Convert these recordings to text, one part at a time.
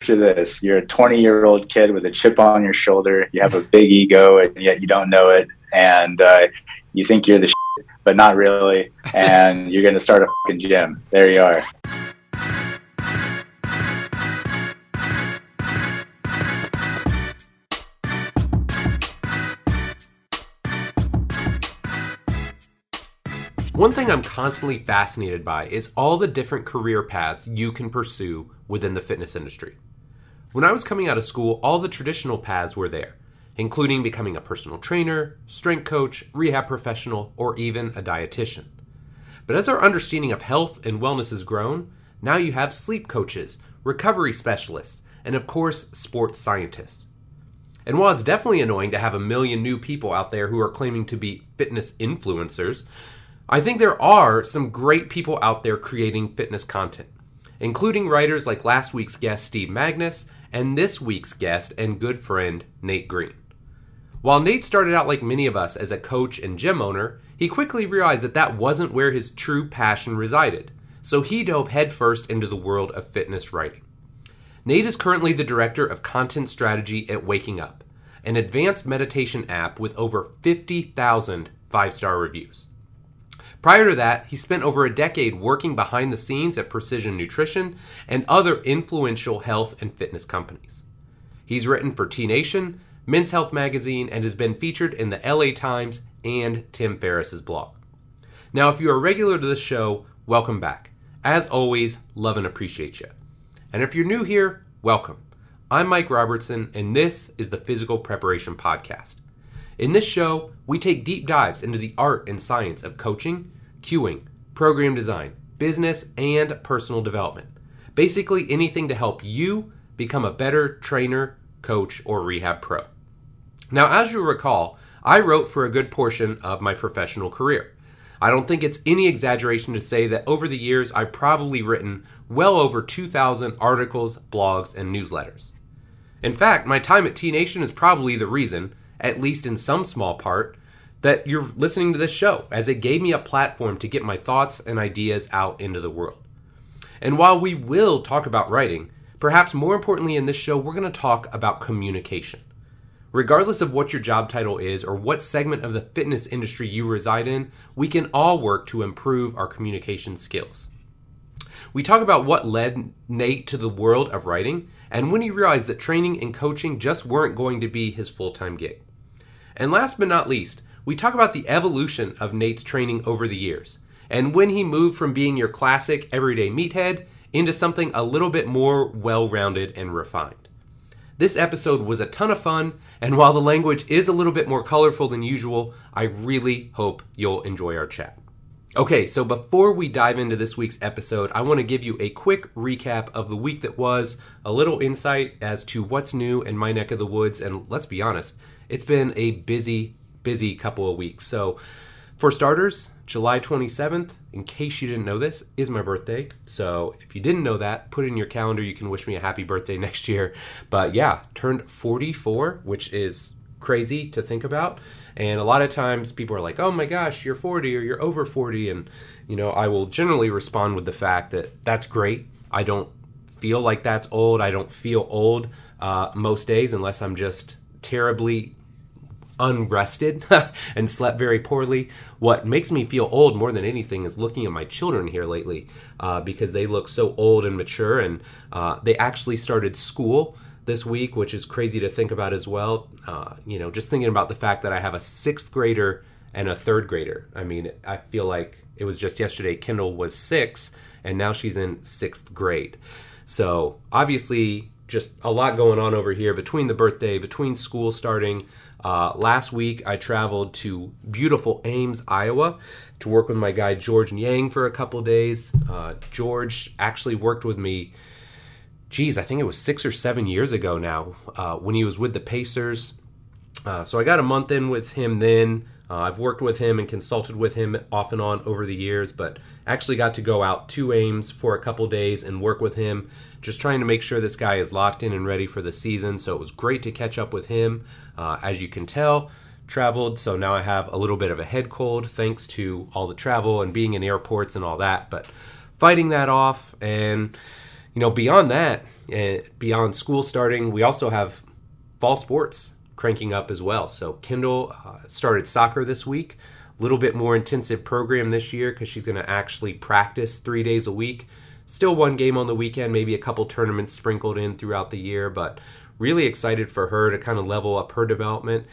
picture this. You're a 20 year old kid with a chip on your shoulder. You have a big ego and yet you don't know it. And uh, you think you're the shit, but not really. And you're going to start a fucking gym. There you are. One thing I'm constantly fascinated by is all the different career paths you can pursue within the fitness industry. When I was coming out of school, all the traditional paths were there, including becoming a personal trainer, strength coach, rehab professional, or even a dietitian. But as our understanding of health and wellness has grown, now you have sleep coaches, recovery specialists, and of course, sports scientists. And while it's definitely annoying to have a million new people out there who are claiming to be fitness influencers, I think there are some great people out there creating fitness content, including writers like last week's guest Steve Magness and this week's guest and good friend Nate Green. While Nate started out like many of us as a coach and gym owner, he quickly realized that that wasn't where his true passion resided, so he dove headfirst into the world of fitness writing. Nate is currently the director of content strategy at Waking Up, an advanced meditation app with over 50,000 five star reviews. Prior to that, he spent over a decade working behind the scenes at Precision Nutrition and other influential health and fitness companies. He's written for T Nation, Men's Health Magazine, and has been featured in the LA Times and Tim Ferriss's blog. Now, if you're a regular to this show, welcome back. As always, love and appreciate you. And if you're new here, welcome. I'm Mike Robertson, and this is the Physical Preparation Podcast. In this show, we take deep dives into the art and science of coaching, cueing, program design, business, and personal development. Basically, anything to help you become a better trainer, coach, or rehab pro. Now, as you recall, I wrote for a good portion of my professional career. I don't think it's any exaggeration to say that over the years I've probably written well over 2,000 articles, blogs, and newsletters. In fact, my time at T Nation is probably the reason, at least in some small part, that you're listening to this show, as it gave me a platform to get my thoughts and ideas out into the world. And while we will talk about writing, perhaps more importantly in this show, we're going to talk about communication. Regardless of what your job title is or what segment of the fitness industry you reside in, we can all work to improve our communication skills. We talk about what led Nate to the world of writing and when he realized that training and coaching just weren't going to be his full time gig. And last but not least, we talk about the evolution of Nate's training over the years and when he moved from being your classic everyday meathead into something a little bit more well rounded and refined. This episode was a ton of fun, and while the language is a little bit more colorful than usual, I really hope you'll enjoy our chat. Okay, so before we dive into this week's episode, I want to give you a quick recap of the week that was, a little insight as to what's new in my neck of the woods, and let's be honest, it's been a busy, busy couple of weeks. So, for starters, July 27th, in case you didn't know this, is my birthday. So, if you didn't know that, put it in your calendar. You can wish me a happy birthday next year. But yeah, turned 44, which is crazy to think about. And a lot of times people are like, oh my gosh, you're 40 or you're over 40. And, you know, I will generally respond with the fact that that's great. I don't feel like that's old. I don't feel old uh, most days unless I'm just terribly unrested and slept very poorly. What makes me feel old more than anything is looking at my children here lately uh, because they look so old and mature and uh, they actually started school this week, which is crazy to think about as well. Uh, you know, just thinking about the fact that I have a sixth grader and a third grader. I mean, I feel like it was just yesterday Kendall was six and now she's in sixth grade. So obviously, just a lot going on over here between the birthday, between school starting. Uh, last week, I traveled to beautiful Ames, Iowa, to work with my guy Georges Niang for a couple days. Uh, George actually worked with me, geez, I think it was six or seven years ago now, uh, when he was with the Pacers. Uh, so I got a month in with him then. Uh, I've worked with him and consulted with him off and on over the years, but actually got to go out to Ames for a couple days and work with him, just trying to make sure this guy is locked in and ready for the season. So it was great to catch up with him. Uh, as you can tell, traveled, so now I have a little bit of a head cold thanks to all the travel and being in airports and all that. But fighting that off and you know, beyond that, uh, beyond school starting, we also have fall sports cranking up as well. So Kendall uh, started soccer this week, a little bit more intensive program this year because she's going to actually practice three days a week. Still one game on the weekend, maybe a couple tournaments sprinkled in throughout the year, but really excited for her to kind of level up her development.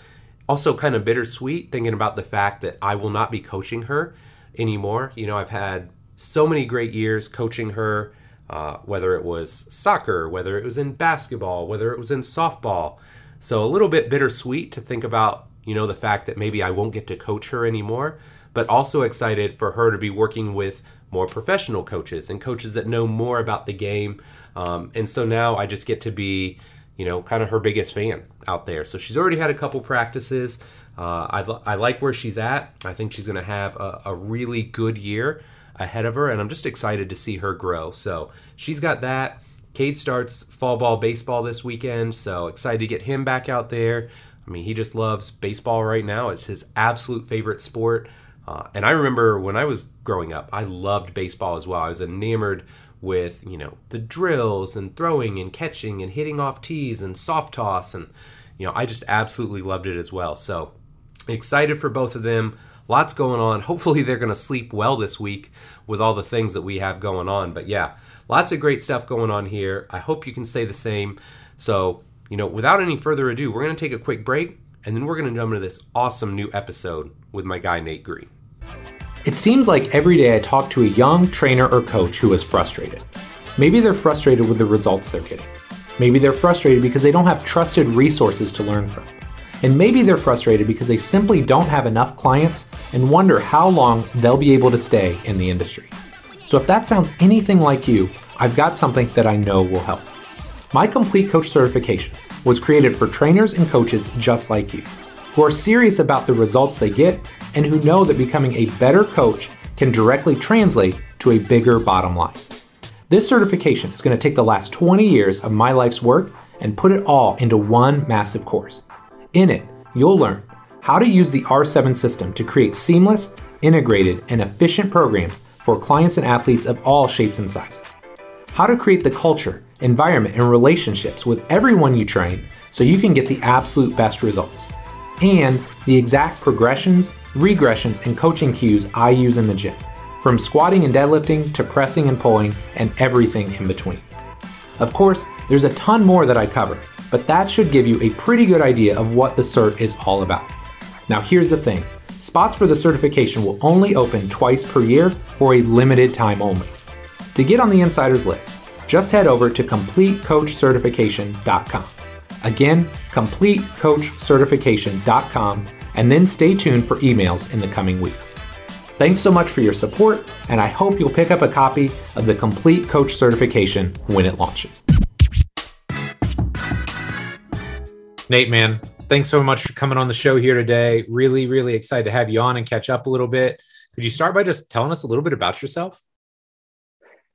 Also, kind of bittersweet thinking about the fact that I will not be coaching her anymore. You know, I've had so many great years coaching her uh, whether it was soccer, whether it was in basketball, whether it was in softball. So a little bit bittersweet to think about, you know, the fact that maybe I won't get to coach her anymore, but also excited for her to be working with more professional coaches and coaches that know more about the game. Um, and so now I just get to be, you know, kind of her biggest fan out there. So she's already had a couple practices. Uh, I, I like where she's at. I think she's going to have a, a really good year ahead of her, and I'm just excited to see her grow. So she's got that. Cade starts fall ball baseball this weekend, so excited to get him back out there. I mean, he just loves baseball right now. It's his absolute favorite sport. Uh, and I remember when I was growing up, I loved baseball as well. I was enamored with, you know, the drills and throwing and catching and hitting off tees and soft toss. And, you know, I just absolutely loved it as well. So excited for both of them lots going on. Hopefully, they're going to sleep well this week with all the things that we have going on. But yeah, lots of great stuff going on here. I hope you can say the same. So, you know, without any further ado, we're going to take a quick break and then we're going to jump into this awesome new episode with my guy, Nate Green. It seems like every day I talk to a young trainer or coach who is frustrated. Maybe they're frustrated with the results they're getting. Maybe they're frustrated because they don't have trusted resources to learn from. And maybe they're frustrated because they simply don't have enough clients and wonder how long they'll be able to stay in the industry. So if that sounds anything like you, I've got something that I know will help. My Complete Coach certification was created for trainers and coaches just like you, who are serious about the results they get and who know that becoming a better coach can directly translate to a bigger bottom line. This certification is going to take the last 20 years of my life's work and put it all into one massive course. In it, you'll learn how to use the R7 system to create seamless, integrated, and efficient programs for clients and athletes of all shapes and sizes. How to create the culture, environment, and relationships with everyone you train so you can get the absolute best results. And the exact progressions, regressions, and coaching cues I use in the gym, from squatting and deadlifting to pressing and pulling and everything in between. Of course, there's a ton more that I cover, but that should give you a pretty good idea of what the cert is all about. Now here's the thing, spots for the certification will only open twice per year for a limited time only. To get on the insider's list, just head over to CompleteCoachCertification.com. Again, CompleteCoachCertification.com, and then stay tuned for emails in the coming weeks. Thanks so much for your support, and I hope you'll pick up a copy of the Complete Coach Certification when it launches. Nate, man, thanks so much for coming on the show here today. Really, really excited to have you on and catch up a little bit. Could you start by just telling us a little bit about yourself?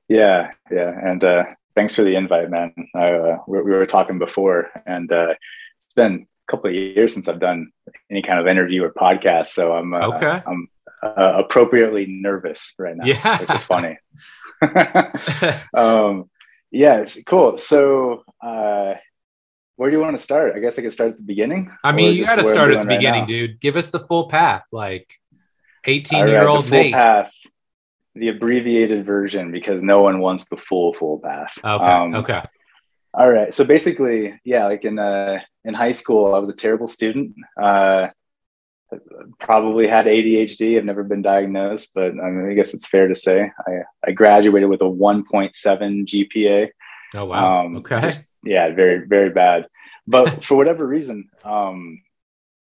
Yeah, yeah, and uh, thanks for the invite, man. Uh, we, we, were talking before, and uh, it's been a couple of years since I've done any kind of interview or podcast, so I'm uh, okay. I'm uh, appropriately nervous right now. Yeah, it's funny. um, yeah, cool. So uh, where do you want to start? I guess I could start at the beginning. I mean, you got to start at the beginning, right dude. Give us the full path, like 18 year old Nate. Path, the abbreviated version, because no one wants the full full bath. Okay. Um, okay. All right. So basically, yeah, like in uh, in high school, I was a terrible student. Uh, probably had ADHD. I've never been diagnosed, but I, mean, I guess it's fair to say I, I graduated with a 1.7 GPA. Oh wow! Um, okay. Just, yeah, very very bad. But for whatever reason, um,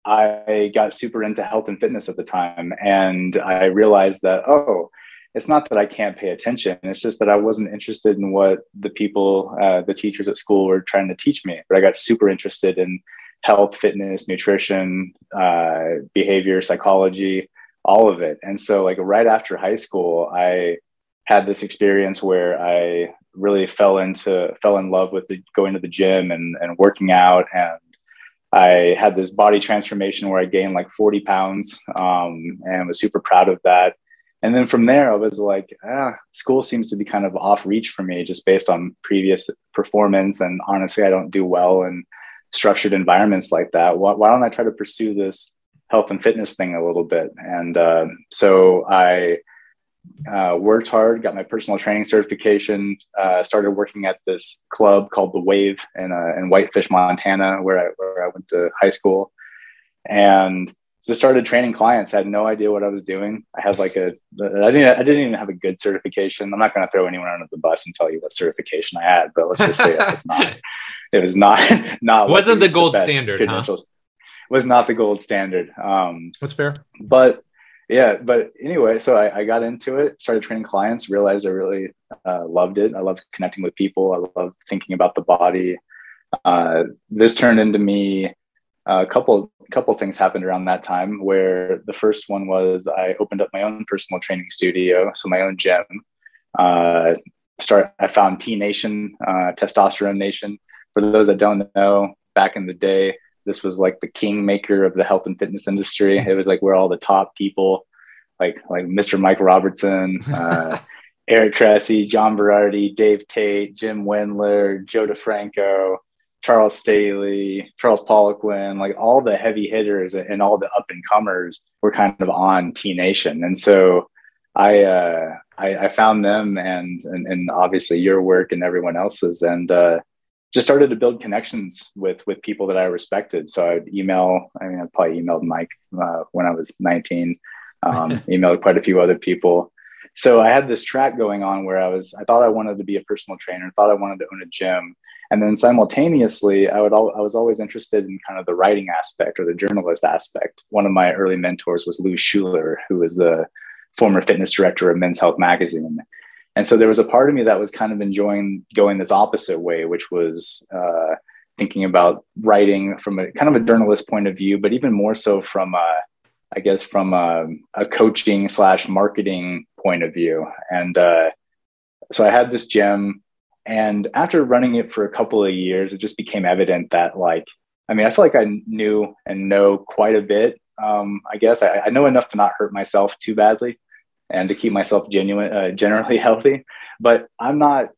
I got super into health and fitness at the time, and I realized that oh, it's not that I can't pay attention. It's just that I wasn't interested in what the people, uh, the teachers at school were trying to teach me. But I got super interested in health, fitness, nutrition, uh, behavior, psychology, all of it. And so, like right after high school, I had this experience where I really fell into fell in love with the, going to the gym and, and working out and I had this body transformation where I gained like 40 pounds um, and was super proud of that. And then from there, I was like, ah, school seems to be kind of off reach for me just based on previous performance. And honestly, I don't do well in structured environments like that. Why, why don't I try to pursue this health and fitness thing a little bit? And uh, so I uh, worked hard, got my personal training certification, uh, started working at this club called The Wave in, uh, in Whitefish, Montana, where I, where I went to high school. And just started training clients. I had no idea what I was doing. I had like a, I didn't, I didn't even have a good certification. I'm not going to throw anyone under the bus and tell you what certification I had, but let's just say it was not, it was not, not wasn't the gold the standard. Huh? Was not the gold standard. Um, That's fair. But yeah, but anyway, so I, I got into it, started training clients, realized I really uh, loved it. I loved connecting with people. I loved thinking about the body. Uh, this turned into me a couple couple things happened around that time where the first one was I opened up my own personal training studio, so my own gym. Uh, start I found T Nation, uh, Testosterone Nation. For those that don't know, back in the day, this was like the kingmaker of the health and fitness industry. It was like where all the top people, like like Mr. Mike Robertson, uh, Eric Cressey, John Berardi, Dave Tate, Jim Wendler, Joe DeFranco, Charles Staley, Charles Poliquin, like all the heavy hitters and all the up and comers were kind of on T Nation. And so I, uh, I, I, found them and, and, and, obviously your work and everyone else's and, uh, just started to build connections with, with people that I respected. So I'd email, I mean, I probably emailed Mike, uh, when I was 19, um, emailed quite a few other people. So I had this track going on where I was, I thought I wanted to be a personal trainer, thought I wanted to own a gym and then simultaneously i would al- i was always interested in kind of the writing aspect or the journalist aspect. One of my early mentors was lou schuler who was the former fitness director of men's health magazine. And so there was a part of me that was kind of enjoying going this opposite way which was uh, thinking about writing from a kind of a journalist point of view but even more so from a, I guess from a, a coaching slash marketing point of view. And uh, so i had this gym and after running it for a couple of years, it just became evident that, like, I mean, I feel like I knew and know quite a bit. Um, I guess I, I, know enough to not hurt myself too badly and to keep myself genuine, uh, generally healthy. But I'm not,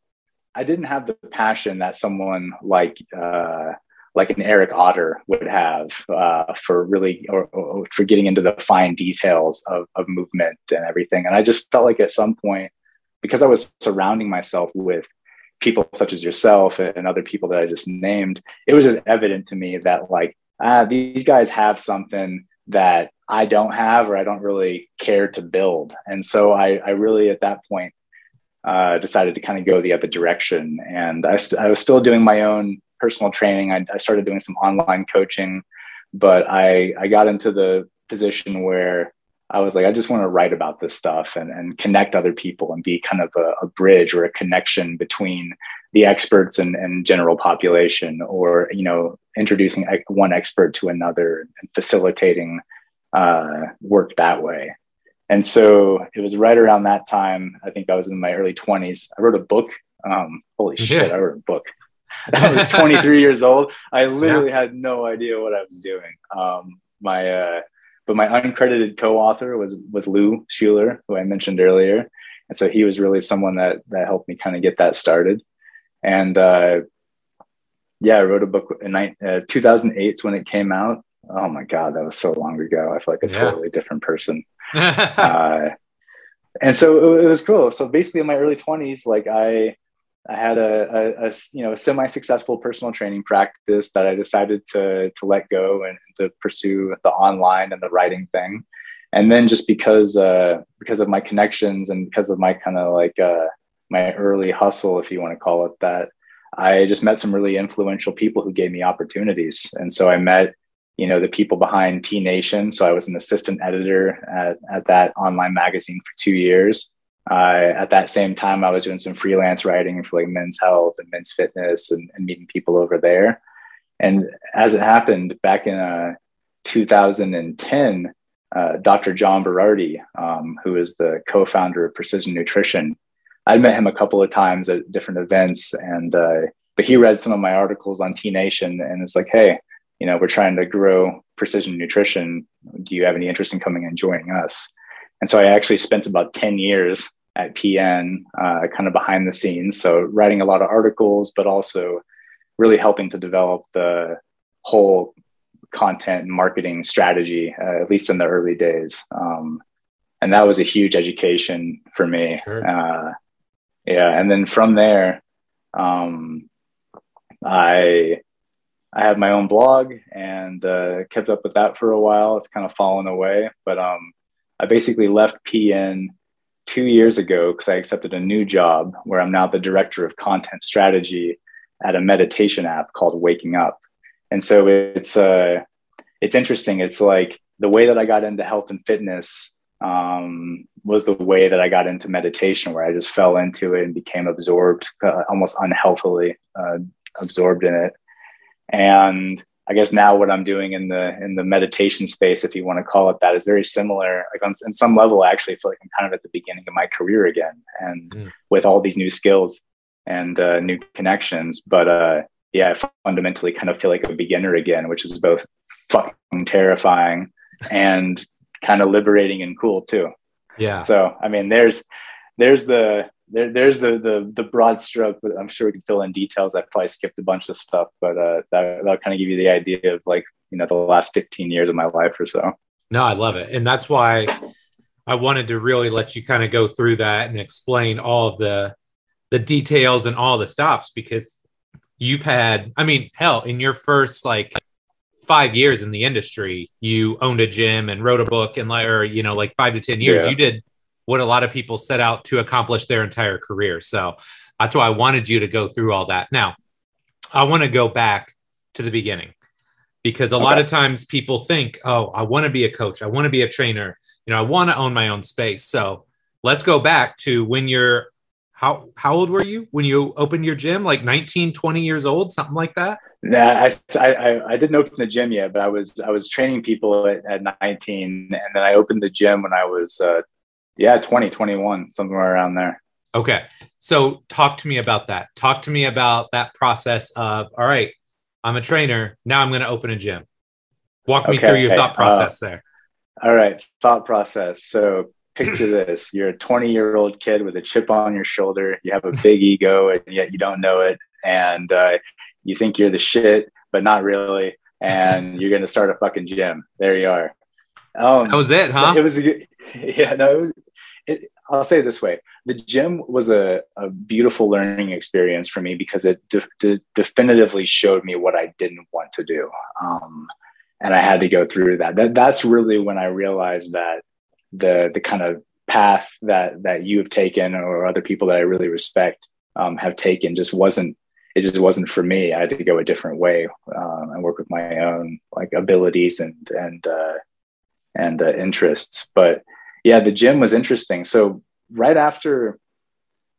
I didn't have the passion that someone like, uh, like an Eric Oetter would have uh, for really or, or, for getting into the fine details of, of movement and everything. And I just felt like at some point, because I was surrounding myself with people such as yourself and other people that I just named, it was just evident to me that like ah, these guys have something that I don't have or I don't really care to build. And so I, I really at that point uh, decided to kind of go the other direction. And I, st- I was still doing my own personal training. I, I started doing some online coaching, but I, I got into the position where I was like, I just want to write about this stuff and, and connect other people and be kind of a, a bridge or a connection between the experts and, and general population or, you know, introducing one expert to another and facilitating uh, work that way. And so it was right around that time. I think I was in my early 20s. I wrote a book. Um, holy shit, I wrote a book. I was 23 years old. I literally yeah. had no idea what I was doing. Um, my uh, but my uncredited co-author was was Lou Schuler, who I mentioned earlier, and so he was really someone that that helped me kind of get that started. And uh, yeah, I wrote a book in uh, 2008 when it came out. Oh my god, that was so long ago. I feel like a yeah. totally different person. uh, and so it, it was cool. So basically, in my early 20s, like I I had a, a, a you know semi-successful personal training practice that I decided to to let go and to pursue the online and the writing thing, and then just because uh, because of my connections and because of my kind of like uh, my early hustle, if you want to call it that, I just met some really influential people who gave me opportunities, and so I met you know the people behind T Nation. So I was an assistant editor at at that online magazine for two years uh, at that same time, I was doing some freelance writing for like men's health and men's fitness and, and meeting people over there. And as it happened back in uh, 2010, uh, Dr. John Berardi, um, who is the co-founder of Precision Nutrition, I'd met him a couple of times at different events, and uh, but he read some of my articles on T Nation, and it's like, hey, you know, we're trying to grow precision nutrition. Do you have any interest in coming and joining us? and so I actually spent about 10 years at PN, uh, kind of behind the scenes. So writing a lot of articles, but also really helping to develop the whole content and marketing strategy, uh, at least in the early days. Um, and that was a huge education for me. Sure. Uh, yeah, and then from there, um, I I had my own blog and uh, kept up with that for a while. It's kind of fallen away, but um, I basically left PN two years ago because I accepted a new job where I'm now the director of content strategy at a meditation app called Waking Up. And so it's uh, it's interesting. It's like the way that I got into health and fitness um, was the way that I got into meditation, where I just fell into it and became absorbed, uh, almost unhealthily uh, absorbed in it. And I guess now what I'm doing in the in the meditation space, if you want to call it that, is very similar. Like on, on some level, I actually feel like I'm kind of at the beginning of my career again, and mm. with all these new skills and uh, new connections. But uh, yeah, I fundamentally kind of feel like a beginner again, which is both fucking terrifying and kind of liberating and cool too. Yeah. So I mean, there's there's the there, there's the, the the broad stroke, but I'm sure we can fill in details. I probably skipped a bunch of stuff, but uh, that that'll kind of give you the idea of like you know the last 15 years of my life or so. No, I love it, and that's why I wanted to really let you kind of go through that and explain all of the the details and all the stops because you've had, I mean, hell, in your first like five years in the industry, you owned a gym and wrote a book and like, or you know, like five to ten years, yeah. you did what a lot of people set out to accomplish their entire career. So that's why I wanted you to go through all that. Now, I want to go back to the beginning because a okay. lot of times people think, oh, I want to be a coach, I want to be a trainer, you know, I want to own my own space. So let's go back to when you're how how old were you when you opened your gym like 19 20 years old something like that yeah I, I, I didn't open the gym yet but i was i was training people at, at 19 and then i opened the gym when i was uh, yeah, 2021, somewhere around there. Okay. So talk to me about that. Talk to me about that process of, all right, I'm a trainer. Now I'm going to open a gym. Walk me through your thought uh, process uh, there. All right. Thought process. So picture this you're a 20 year old kid with a chip on your shoulder. You have a big ego, and yet you don't know it. And uh, you think you're the shit, but not really. And you're going to start a fucking gym. There you are. Um, that was it, huh? It was, a, yeah, no, it was, it, I'll say it this way: the gym was a, a beautiful learning experience for me because it de- de- definitively showed me what I didn't want to do, um, and I had to go through that. that. That's really when I realized that the the kind of path that that you have taken or other people that I really respect um, have taken just wasn't it just wasn't for me. I had to go a different way um, and work with my own like abilities and and uh, and uh, interests, but yeah, the gym was interesting. So right after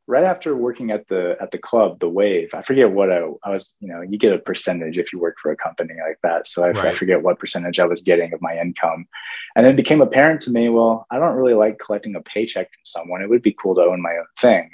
right after working at the at the club, the Wave, I forget what I, I was. You know, you get a percentage if you work for a company like that. So I, right. I, forget what percentage I was getting of my income, and then it became apparent to me. Well, I don't really like collecting a paycheck from someone. It would be cool to own my own thing.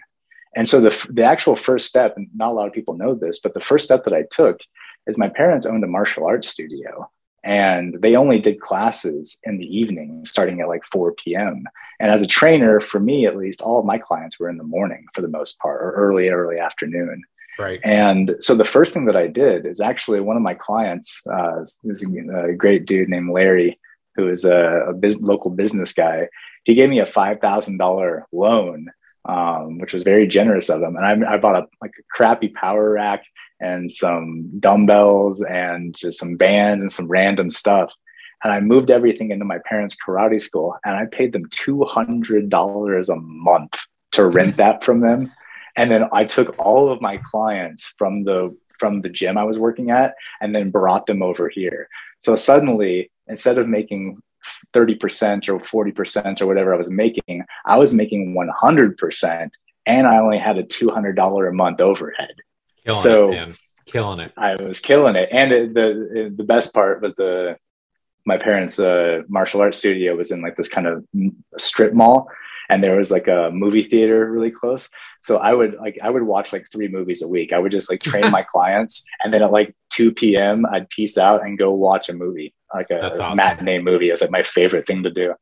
And so the the actual first step, and not a lot of people know this, but the first step that I took is my parents owned a martial arts studio and they only did classes in the evening starting at like 4 p.m and as a trainer for me at least all of my clients were in the morning for the most part or early early afternoon. Right. And so the first thing that i did is actually one of my clients uh, is a great dude named larry who is a, a biz- local business guy he gave me a $5000 loan um, which was very generous of him. And I, I bought a like a crappy power rack and some dumbbells and just some bands and some random stuff. And I moved everything into my parents' karate school and I paid them $200 a month to rent that from them. And then I took all of my clients from the from the gym I was working at and then brought them over here. So suddenly, instead of making 30% or 40% or whatever I was making, I was making 100% and I only had a $200 a month overhead. Killing so it, killing it. I was killing it, and it, the the best part was the my parents' uh, martial arts studio was in like this kind of strip mall, and there was like a movie theater really close. So I would like I would watch like three movies a week. I would just like train my clients, and then at like two p.m. I'd peace out and go watch a movie, like a awesome. matinee movie. It was like my favorite thing to do.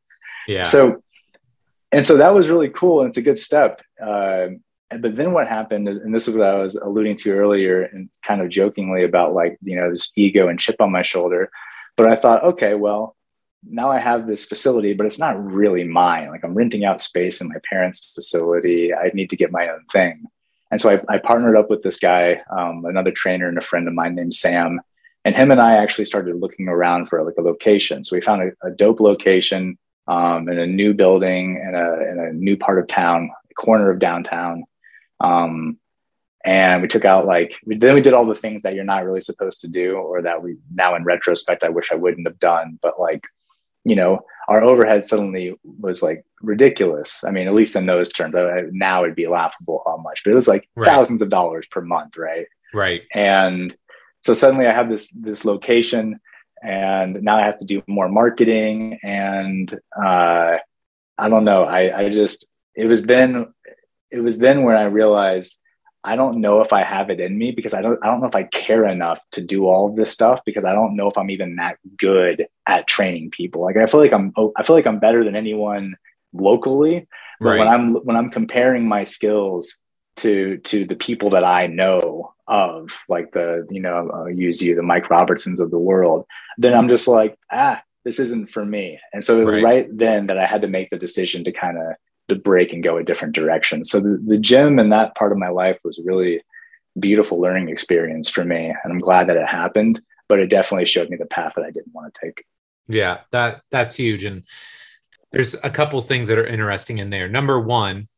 Yeah. So and so that was really cool and it's a good step. Uh, but then what happened, and this is what I was alluding to earlier, and kind of jokingly about like you know this ego and chip on my shoulder. But I thought, okay, well, now I have this facility, but it's not really mine. Like I'm renting out space in my parents' facility. I need to get my own thing. And so I, I partnered up with this guy, um, another trainer and a friend of mine named Sam. And him and I actually started looking around for like a location. So we found a, a dope location um, in a new building in a, in a new part of town, corner of downtown. Um, and we took out like then we did all the things that you're not really supposed to do or that we now in retrospect i wish i wouldn't have done. But like you know our overhead suddenly was like ridiculous. I mean at least in those terms now it'd be laughable how much but it was like right. thousands of dollars per month right? Right. And so suddenly i have this this location and now i have to do more marketing and uh i don't know. I i just it was then it was then when I realized I don't know if I have it in me because I don't I don't know if I care enough to do all of this stuff because I don't know if I'm even that good at training people. Like I feel like I'm I feel like I'm better than anyone locally, but right. when I'm when I'm comparing my skills to to the people that I know of, like the you know I'll use you the Mike Robertsons of the world, then I'm just like ah this isn't for me. And so it was right, right then that I had to make the decision to kind of to break and go a different direction. So the, the gym and that part of my life was really beautiful learning experience for me. And I'm glad that it happened, but it definitely showed me the path that I didn't want to take. Yeah, that that's huge. And there's a couple things that are interesting in there. Number one,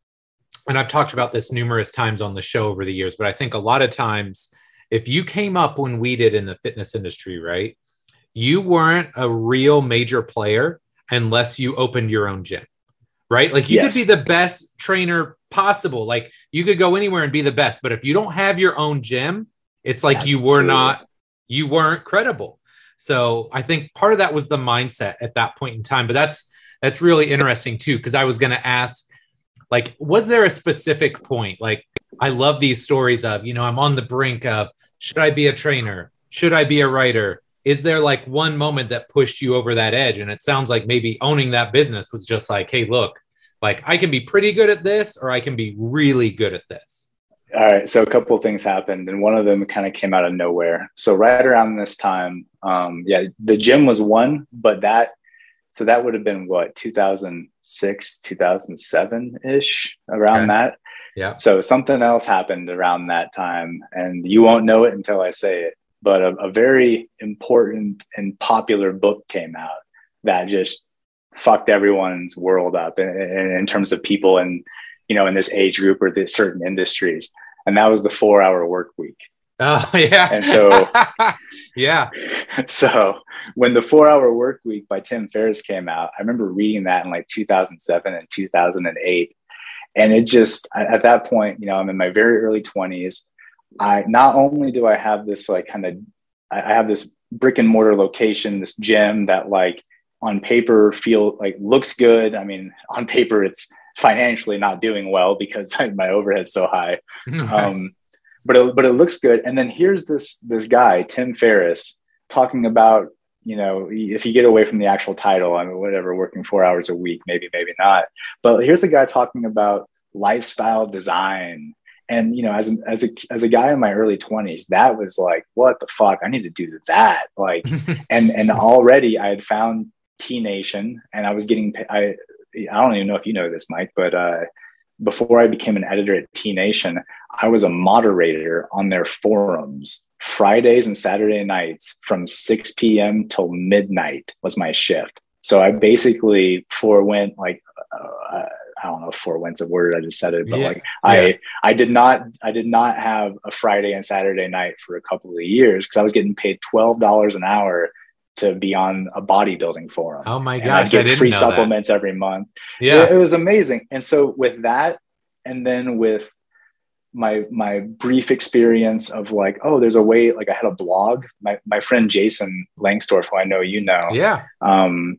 and I've talked about this numerous times on the show over the years, but I think a lot of times if you came up when we did in the fitness industry, right? You weren't a real major player unless you opened your own gym right? Like you yes. could be the best trainer possible. Like you could go anywhere and be the best, but if you don't have your own gym, it's like Absolutely. you were not you weren't credible. So I think part of that was the mindset at that point in time, but that's that's really interesting too because I was going to ask like was there a specific point like I love these stories of, you know, I'm on the brink of should I be a trainer? Should I be a writer? Is there like one moment that pushed you over that edge? And it sounds like maybe owning that business was just like hey look like i can be pretty good at this or i can be really good at this. All right so a couple of things happened and one of them kind of came out of nowhere. So right around this time um yeah the gym was one but that so that would have been what 2006 2007 ish around okay. that? Yeah. So something else happened around that time and you won't know it until i say it but a, a very important and popular book came out that just fucked everyone's world up in, in, in, terms of people and you know in this age group or this certain industries. And that was the four hour work week. Oh yeah. And so yeah. so when the four hour work week by tim ferriss came out i remember reading that in like 2007 and 2008 and it just at that point you know i'm in my very early 20s I not only do I have this like kind of I have this brick and mortar location, this gym that like on paper feel like looks good. I mean, on paper it's financially not doing well because my overhead's so high. um, but it, but it looks good. And then here's this this guy Tim Ferriss talking about you know if you get away from the actual title, I mean whatever, working four hours a week, maybe maybe not. But here's a guy talking about lifestyle design and you know as a, as a as a guy in my early 20s that was like what the fuck? I need to do that. Like and and already i had found t nation and i was getting i i don't even know if you know this mike but uh before i became an editor at t nation i was a moderator on their forums fridays and saturday nights from 6 p.m till midnight was my shift. So i basically forewent like uh, I don't know if forewent's a word. I just said it, but yeah. like I, yeah. I did not, I did not have a Friday and Saturday night for a couple of years because I was getting paid twelve dollars an hour to be on a bodybuilding forum. Oh my gosh! I get free supplements that. every month. Yeah, it, it was amazing. And so with that, and then with my my brief experience of like, oh, there's a way. Like I had a blog. My my friend Jason Lengstorf, who I know you know. Yeah. Um,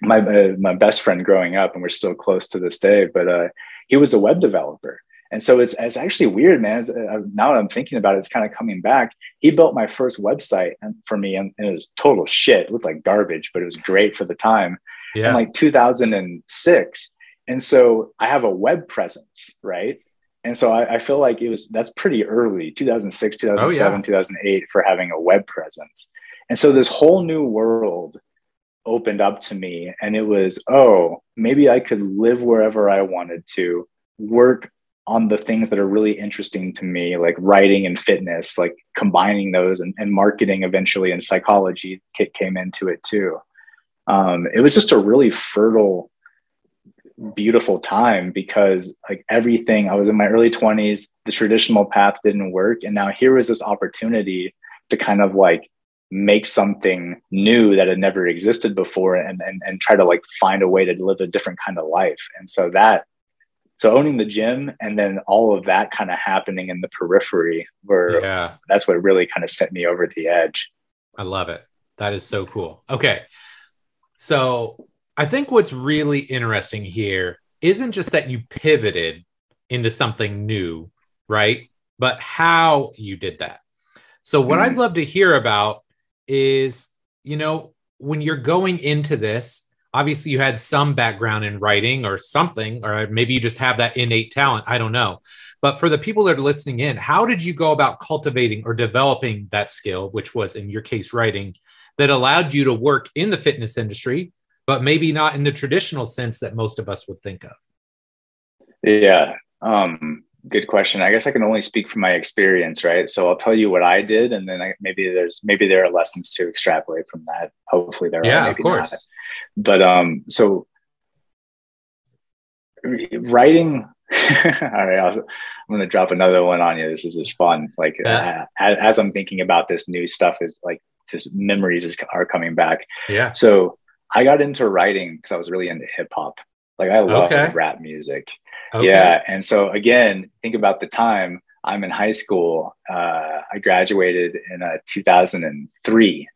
my uh, my best friend growing up, and we're still close to this day. But uh, he was a web developer, and so it's it's actually weird, man. Uh, now that I'm thinking about it, it's kind of coming back. He built my first website for me, and, and, it was total shit. It looked like garbage, but it was great for the time. Yeah. In like 2006, and so I have a web presence, right? And so I, I feel like it was that's pretty early, 2006, 2007, oh, yeah. 2008, for having a web presence. And so this whole new world opened up to me, and it was, oh, maybe I could live wherever I wanted to, work on the things that are really interesting to me, like writing and fitness, like combining those and, and marketing eventually and psychology kit came into it too. Um, it was just a really fertile beautiful time because like everything i was in my early 20s the traditional path didn't work and now here was this opportunity to kind of like make something new that had never existed before and, and and try to like find a way to live a different kind of life and so that so owning the gym and then all of that kind of happening in the periphery were yeah that's what really kind of sent me over the edge i love it that is so cool okay so I think what's really interesting here isn't just that you pivoted into something new, right? But how you did that. So, what mm-hmm. I'd love to hear about is, you know, when you're going into this, obviously you had some background in writing or something, or maybe you just have that innate talent. I don't know. But for the people that are listening in, how did you go about cultivating or developing that skill, which was in your case writing, that allowed you to work in the fitness industry but maybe not in the traditional sense that most of us would think of? Yeah. Um, good question. I guess I can only speak from my experience, right? So I'll tell you what I did, and then I, maybe there's maybe there are lessons to extrapolate from that. Hopefully there yeah, are. Yeah, of course. Not. But um, so writing. all right, i am going to drop another one on you. This is just fun. Like yeah. uh, as, as, I'm thinking about this new stuff, is like just memories is, are coming back. Yeah. So I got into writing because I was really into hip hop. Like I love okay. rap music. Okay. Yeah. And so again, think about the time I'm in high school. Uh, I graduated in uh, 2003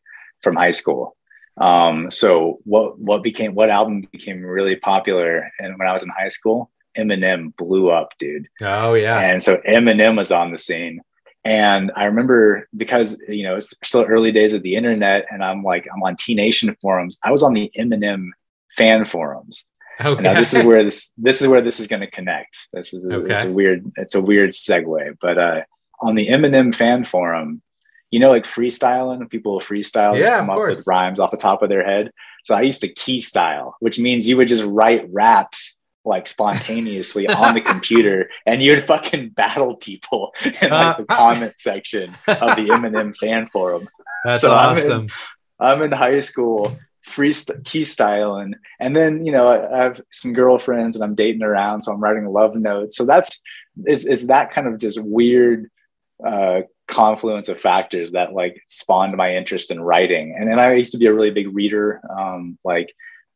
from high school. Um, so what what became what album became really popular? And when I was in high school, Eminem blew up, dude. Oh yeah. And so Eminem was on the scene. And I remember because you know it's still early days of the internet, and I'm like I'm on T Nation forums. I was on the Eminem fan forums. Okay. now this is where this this is where this is going to connect. This is a, okay. it's a weird it's a weird segue, but uh, on the Eminem fan forum, you know, like freestyling, people freestyle, yeah, come up course. with rhymes off the top of their head. So I used to key style, which means you would just write raps like spontaneously on the computer and you'd fucking battle people in like the uh, comment section of the Eminem fan forum. That's so awesome. I'm in, I'm in high school free st- key style and and then you know I, I, have some girlfriends and i'm dating around so i'm writing love notes so that's it's, it's that kind of just weird uh, confluence of factors that like spawned my interest in writing and then i used to be a really big reader um, like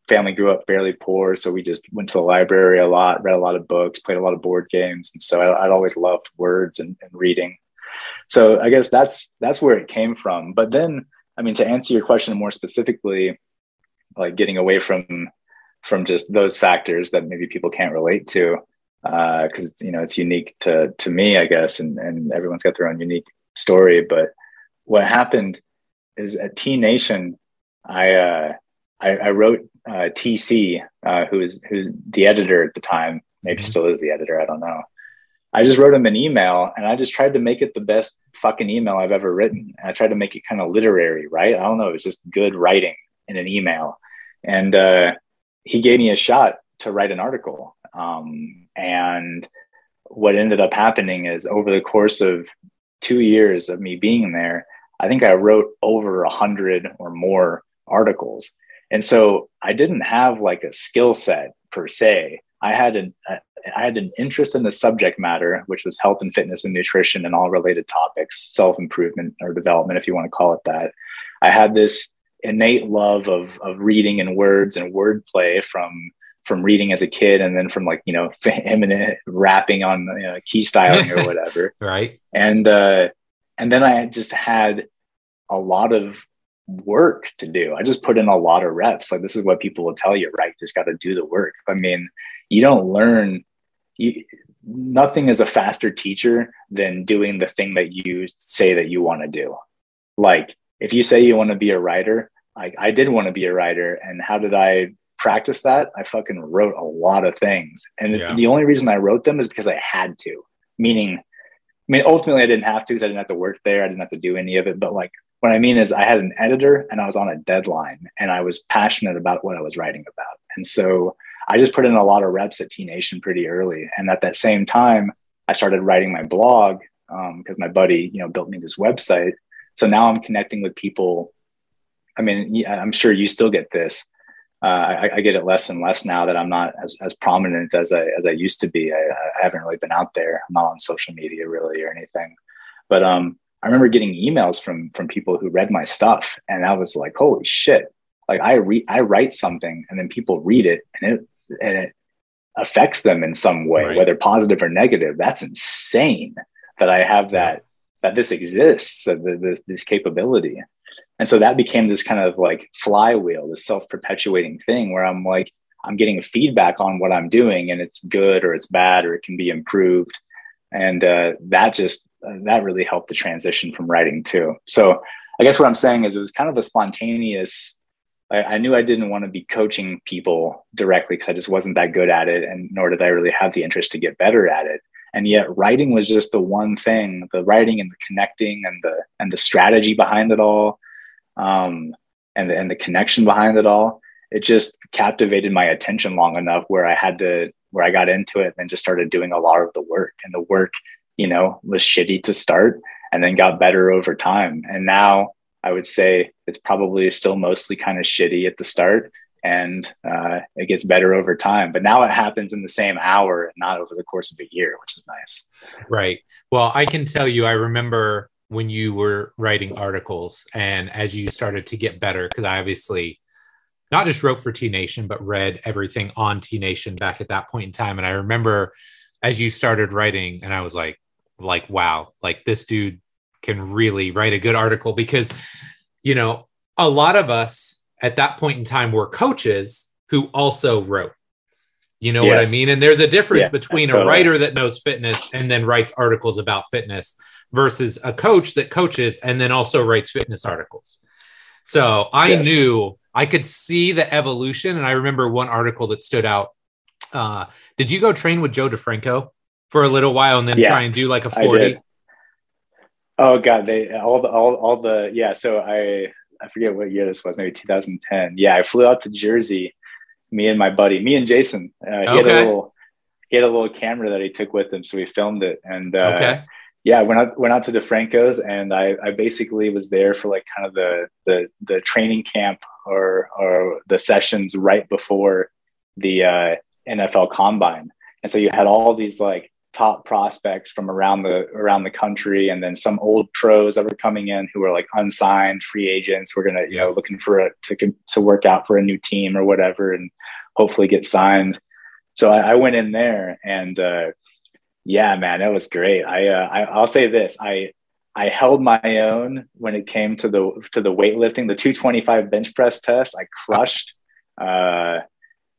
family grew up fairly poor, so we just went to the library a lot, read a lot of books, played a lot of board games, and so I, would always loved words and, and, reading. So I guess that's that's where it came from. But then, I mean, to answer your question more specifically, like getting away from from just those factors that maybe people can't relate to, because uh, it's you know it's unique to to me, I guess, and and everyone's got their own unique story. But what happened is at T Nation, I. Uh, I, I wrote uh, TC, uh, who's who's the editor at the time, maybe mm-hmm. still is the editor. I don't know. I just wrote him an email, and I just tried to make it the best fucking email I've ever written. And I tried to make it kind of literary, right? I don't know. It was just good writing in an email, and uh, he gave me a shot to write an article. Um, and what ended up happening is over the course of two years of me being there, I think I wrote over a hundred or more articles and so I didn't have like a skill set per se. I had an I had an interest in the subject matter, which was health and fitness and nutrition and all related topics, self improvement or development, if you want to call it that. I had this innate love of of reading and words and wordplay from from reading as a kid, and then from like you know Eminem rapping on you know, key styling or whatever. right. And uh, and then I just had a lot of work to do. I just put in a lot of reps. Like this is what people will tell you, right? Just got to do the work. I mean, you don't learn. You, nothing is a faster teacher than doing the thing that you say that you want to do. Like if you say you want to be a writer, like I did want to be a writer, and how did I practice that, I fucking wrote a lot of things. And Yeah. the only reason I wrote them is because I had to. Meaning, I mean, ultimately I didn't have to because I didn't have to work there. I didn't have to do any of it. But like what I mean is I had an editor and I was on a deadline and I was passionate about what I was writing about. And so I just put in a lot of reps at T Nation pretty early. And at that same time, I started writing my blog um, because my buddy, you know, built me this website. So now I'm connecting with people. I mean, I'm sure you still get this. Uh, I, I get it less and less now that I'm not as, as prominent as I as I used to be. I, I haven't really been out there. I'm not on social media really or anything. But um, I remember getting emails from from people who read my stuff, and I was like, "Holy shit!" Like I read, I write something, and then people read it, and it and it affects them in some way, Right. whether positive or negative. That's insane that I have that that this exists, that the, the, this capability. And so that became this kind of like flywheel, this self perpetuating thing where I'm like, I'm getting feedback on what I'm doing and it's good or it's bad or it can be improved. And uh, that just, uh, that really helped the transition from writing too. So I guess what I'm saying is it was kind of a spontaneous, I, I knew I didn't want to be coaching people directly because I just wasn't that good at it. And nor did I really have the interest to get better at it and yet writing was just the one thing the writing and the connecting and the and the strategy behind it all um and the, and the connection behind it all. It just captivated my attention long enough where i had to where i got into it and just started doing a lot of the work. And the work you know was shitty to start and then got better over time. And now i would say it's probably still mostly kind of shitty at the start and uh, it gets better over time. But now it happens in the same hour and not over the course of a year, which is nice. Right. Well, I can tell you, I remember when you were writing articles and as you started to get better, because I obviously not just wrote for T Nation, but read everything on T Nation back at that point in time. And I remember as you started writing, and I was like, like, wow, like this dude can really write a good article because, you know, a lot of us at that point in time were coaches who also wrote. You know what I mean? And there's a difference Yeah, between a writer that knows fitness and then writes articles about fitness versus a coach that coaches and then also writes fitness articles. So I Yes. knew I could see the evolution. And I remember one article that stood out. Uh, did you go train with Joe DeFranco for a little while and then Yeah, try and do like a 40? Oh god, they all the all, all the yeah. So I I forget what year this was, maybe 2010. Yeah, I flew out to Jersey. Me and my buddy, me and Jason. Uh, he had a little he had a little camera that he took with him, so we filmed it. And uh, Okay. yeah, went out went out to DeFranco's, and I, I basically was there for like kind of the the the training camp or or the sessions right before the uh, NFL Combine, and so you had all these like top prospects from around the around the country, and then some old pros that were coming in who were like unsigned free agents. We're gonna you know looking for a to to work out for a new team or whatever, and hopefully get signed. So I, I went in there and. Uh, yeah, man, that was great. I, uh, I I'll say this: I I held my own when it came to the to the weightlifting, the 225 bench press test. I crushed. Uh,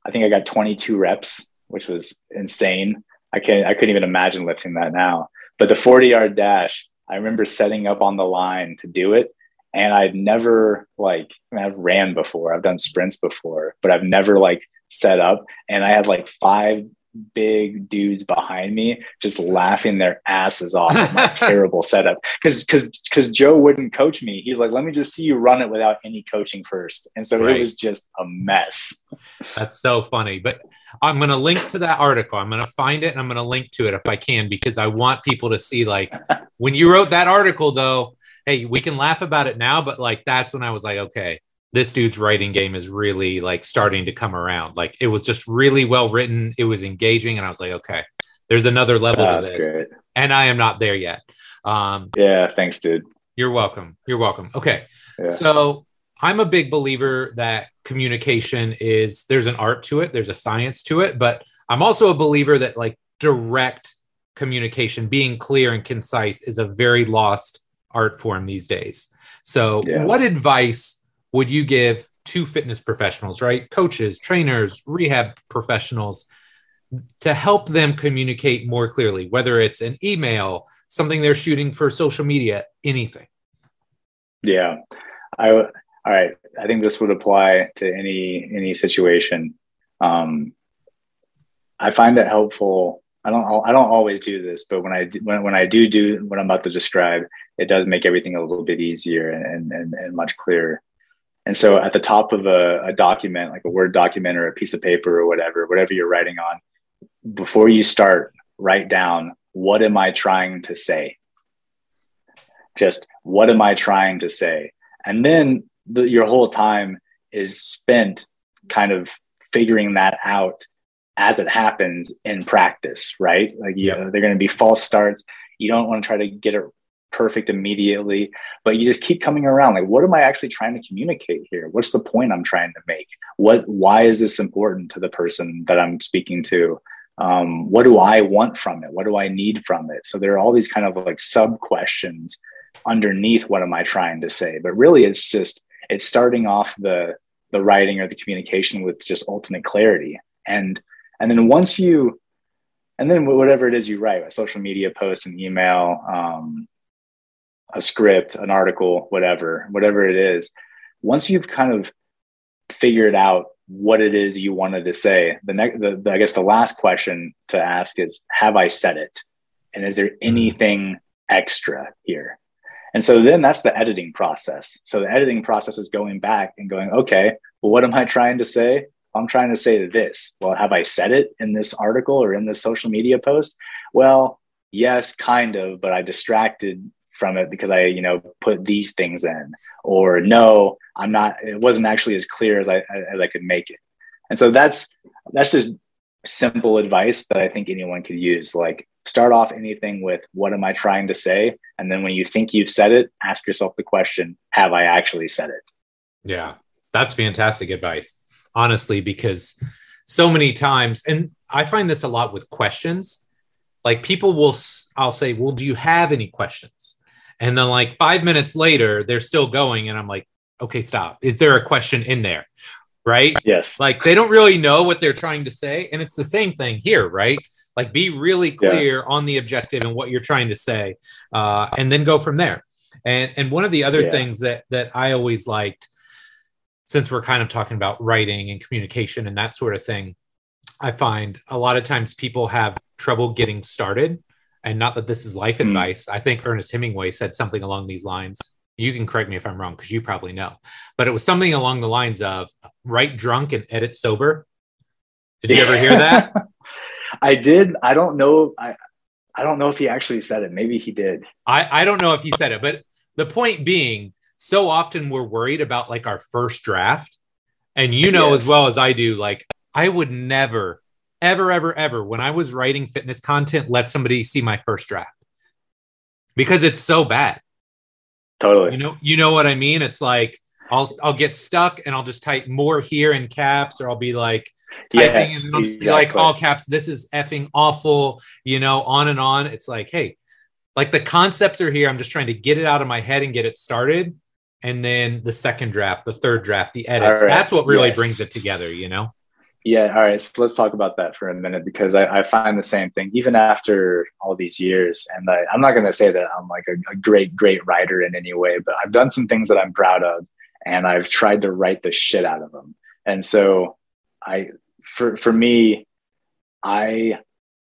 I think I got 22 reps, which was insane. I can't, I couldn't even imagine lifting that now. But the 40 yard dash, I remember setting up on the line to do it, and I'd never like I mean, I've ran before, I've done sprints before, but I've never like set up, and I had like five big dudes behind me just laughing their asses off at my terrible setup because because because joe wouldn't coach me he's like let me just see you run it without any coaching first and so Right. it was just a mess That's so funny. But I'm going to link to that article. I'm going to find it and I'm going to link to it if I can because I want people to see like when you wrote that article though, hey, we can laugh about it now, but like that's when I was like, okay, this dude's writing game is really like starting to come around. Like it was just really well written, it was engaging and I was like, okay, there's another level to this. great And I am not there yet. Um yeah thanks dude you're welcome. You're welcome. Okay. Yeah. So I'm a big believer that communication is there's an art to it, there's a science to it, but I'm also a believer that like direct communication, being clear and concise is a very lost art form these days. So, Yeah. what advice would you give to fitness professionals, right? Coaches, trainers, rehab professionals to help them communicate more clearly, whether it's an email, something they're shooting for social media, anything. Yeah, I all right, I think this would apply to any any situation. Um, I find it helpful. I don't I don't always do this, but when I do, when when I do do what I'm about to describe, it does make everything a little bit easier and and, and much clearer. And so at the top of a, a document, like a Word document or a piece of paper or whatever, whatever you're writing on, before you start, write down what am I trying to say? Just what am I trying to say? And then the, your whole time is spent kind of figuring that out as it happens in practice, right? Like, you know, they're going to be false starts. You don't want to try to get it perfect immediately, but you just keep coming around. Like, what am I actually trying to communicate here? What's the point I'm trying to make? What, why is this important to the person that I'm speaking to? Um, what do I want from it? What do I need from it? So there are all these kind of like sub questions underneath what am I trying to say? But really, it's just it's starting off the the writing or the communication with just ultimate clarity and and then once you and then whatever it is you write a social media post an email um, a script an article whatever whatever it is once you've kind of figured out what it is you wanted to say the next the, the, i guess the last question to ask is have i said it and is there mm-hmm. anything extra here and so then that's the editing process. So the editing process is going back and going, okay, well, what am I trying to say? I'm trying to say this. Well, have I said it in this article or in this social media post? Well, yes, kind of, but I distracted from it because I, you know, put these things in. Or no, I'm not. It wasn't actually as clear as I as I could make it. And so that's that's just simple advice that I think anyone could use. Like start off anything with what am I trying to say? And then when you think you've said it, ask yourself the question, have I actually said it? Yeah, that's fantastic advice, honestly, because so many times, and I find this a lot with questions. Like people will, I'll say, well, do you have any questions? And then like five minutes later, they're still going. And I'm like, okay, stop. Is there a question in there? Right? Yes. Like they don't really know what they're trying to say. And it's the same thing here, right? Like be really clear yes. on the objective and what you're trying to say, uh, and then go from there. And and one of the other yeah. things that that I always liked, since we're kind of talking about writing and communication and that sort of thing, I find a lot of times people have trouble getting started. And not that this is life mm. advice. I think Ernest Hemingway said something along these lines. You can correct me if I'm wrong because you probably know, but it was something along the lines of write drunk and edit sober. Did you ever hear that? I did. I don't know. I I don't know if he actually said it. Maybe he did. I I don't know if he said it, but the point being, so often we're worried about like our first draft, and you know yes. as well as I do, like I would never, ever, ever, ever, when I was writing fitness content, let somebody see my first draft because it's so bad. Totally. You know, you know what I mean? It's like I'll I'll get stuck and I'll just type more here in caps, or I'll be like, yes, and exactly. like all caps, this is effing awful, you know, on and on. It's like, hey, like the concepts are here. I'm just trying to get it out of my head and get it started. And then the second draft, the third draft, the edits. Right. That's what really yes. brings it together, you know? Yeah. All right. So let's talk about that for a minute because I, I find the same thing even after all these years. And I, am not going to say that I'm like a, a great, great writer in any way, but I've done some things that I'm proud of and I've tried to write the shit out of them. And so I for for me, I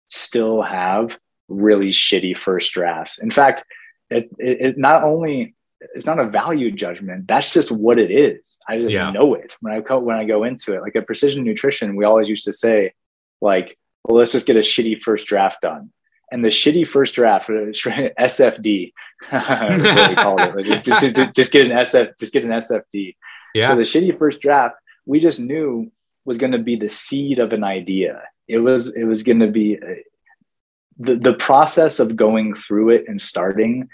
still have really shitty first drafts. In fact, it, it, it, not only it's not a value judgment. That's just what it is. I just yeah. know it when I go when I go into it. Like at Precision Nutrition, we always used to say, like, well, let's just get a shitty first draft done. And the shitty first draft, SFD, that's what we called it. Like, just, just, just, get an SF, just get an SFD. Yeah. So the shitty first draft, we just knew was going to be the seed of an idea. It was it was going to be uh, the the process of going through it and starting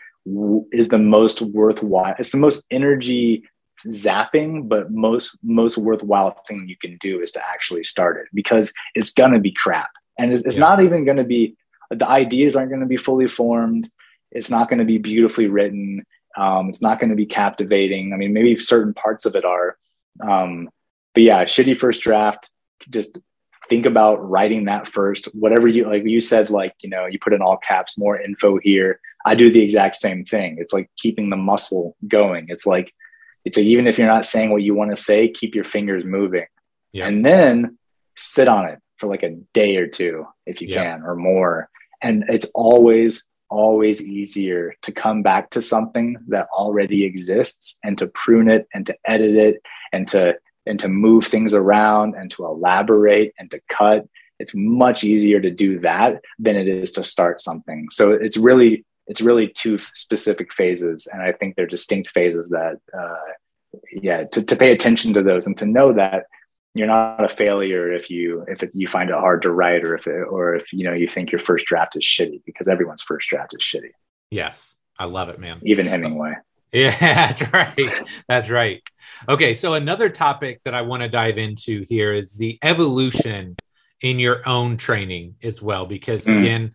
is the most worthwhile. It's the most energy zapping, but most most worthwhile thing you can do is to actually start it because it's gonna be crap, and it's, it's yeah. not even gonna be. The ideas aren't going to be fully formed. It's not going to be beautifully written. Um, it's not going to be captivating. I mean, maybe certain parts of it are, um, but yeah, shitty first draft. Just think about writing that first. Whatever you like, you said, like you know, you put in all caps, more info here. I do the exact same thing. It's like keeping the muscle going. It's like it's like even if you're not saying what you want to say, keep your fingers moving. Yeah. And then sit on it for like a day or two if you Yeah. can or more. And it's always, always easier to come back to something that already exists and to prune it and to edit it and to and to move things around and to elaborate and to cut. It's much easier to do that than it is to start something. So it's really it's really two specific phases, and I think they're distinct phases that uh, yeah to, to pay attention to those and to know that you're not a failure if you if it, you find it hard to write or if it, or if you know you think your first draft is shitty because everyone's first draft is shitty Yes. I love it, man. even hemingway Yeah, that's right. That's right. Okay, so another topic that I want to dive into here is the evolution in your own training as well, because Mm. again,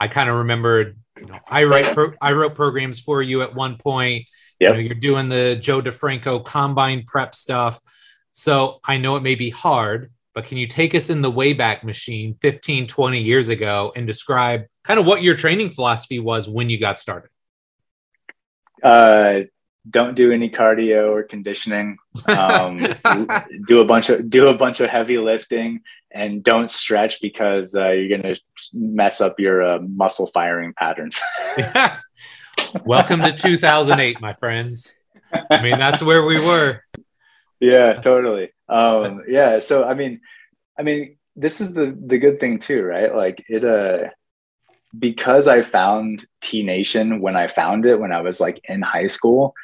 I kind of remembered, you know, I write pro- I wrote programs for you at one point. Yep. You know, you're doing the Joe DeFranco combine prep stuff. So I know it may be hard, but can you take us in the Wayback Machine 15, 20 years ago and describe kind of what your training philosophy was when you got started? uh, don't do any cardio or conditioning um, do a bunch of do a bunch of heavy lifting and don't stretch because uh, you're going to mess up your uh, muscle firing patterns Welcome to 2008, my friends. I mean, that's where we were. yeah totally um yeah so i mean i mean this is the the good thing too right like it uh because i found t nation when i found it when i was like in high school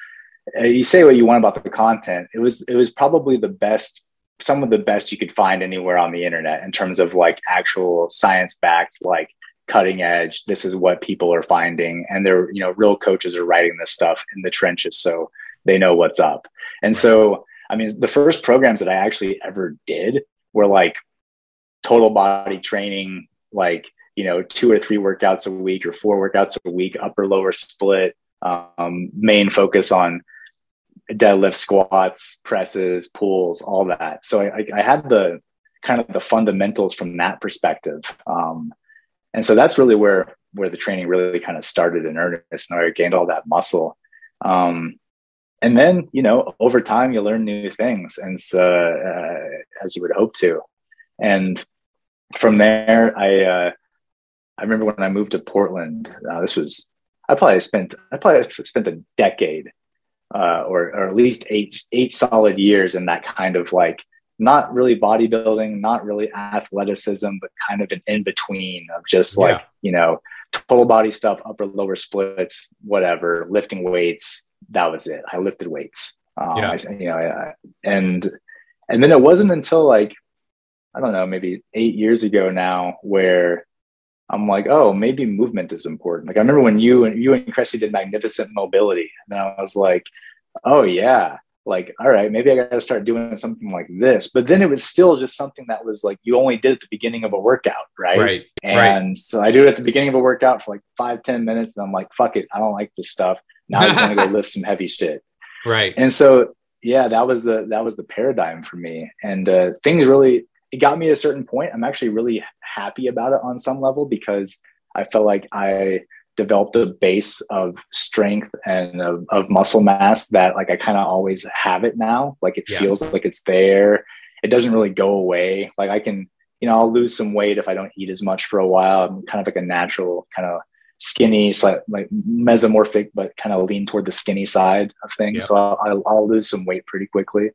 uh, you say what you want about the content it was it was probably the best some of the best you could find anywhere on the internet in terms of like actual science backed like cutting edge this is what people are finding and they're you know real coaches are writing this stuff in the trenches so they know what's up. And so I mean, the first programs that I actually ever did were like total body training, like, you know, two or three workouts a week or four workouts a week, upper lower split, um, main focus on deadlift, squats, presses, pulls, all that. So I, I had the kind of the fundamentals from that perspective. Um, and so that's really where, where the training really kind of started in earnest and I gained all that muscle. Um, and then you know over time you learn new things and so, uh, as you would hope to and from there i uh, i remember when i moved to portland uh, this was i probably spent i probably spent a decade uh, or, or at least eight eight solid years in that kind of like not really bodybuilding not really athleticism but kind of an in between of just like Yeah. you know total body stuff upper lower splits whatever lifting weights that was it. I lifted weights. Um, Yeah. I, you know, I, and and then it wasn't until like I don't know, maybe eight years ago now, where I'm like, oh, maybe movement is important. Like I remember when you and you and Cressey did magnificent mobility, and I was like, oh yeah, like all right, maybe I got to start doing something like this. But then it was still just something that was like you only did at the beginning of a workout, right? Right. And so I do it at the beginning of a workout for like five, ten minutes, and I'm like, fuck it, I don't like this stuff. Now I'm gonna go lift some heavy shit. Right. And so yeah, that was the that was the paradigm for me. And uh, things really it got me to a certain point. I'm actually really happy about it on some level because I felt like I developed a base of strength and of, of muscle mass that like I kind of always have it now. Like it Yes. feels like it's there. It doesn't really go away. Like I can, you know, I'll lose some weight if I don't eat as much for a while. I'm kind of like a natural kind of skinny, slight, like mesomorphic, but kind of lean toward the skinny side of things. So I'll, I'll, I'll lose some weight pretty quickly.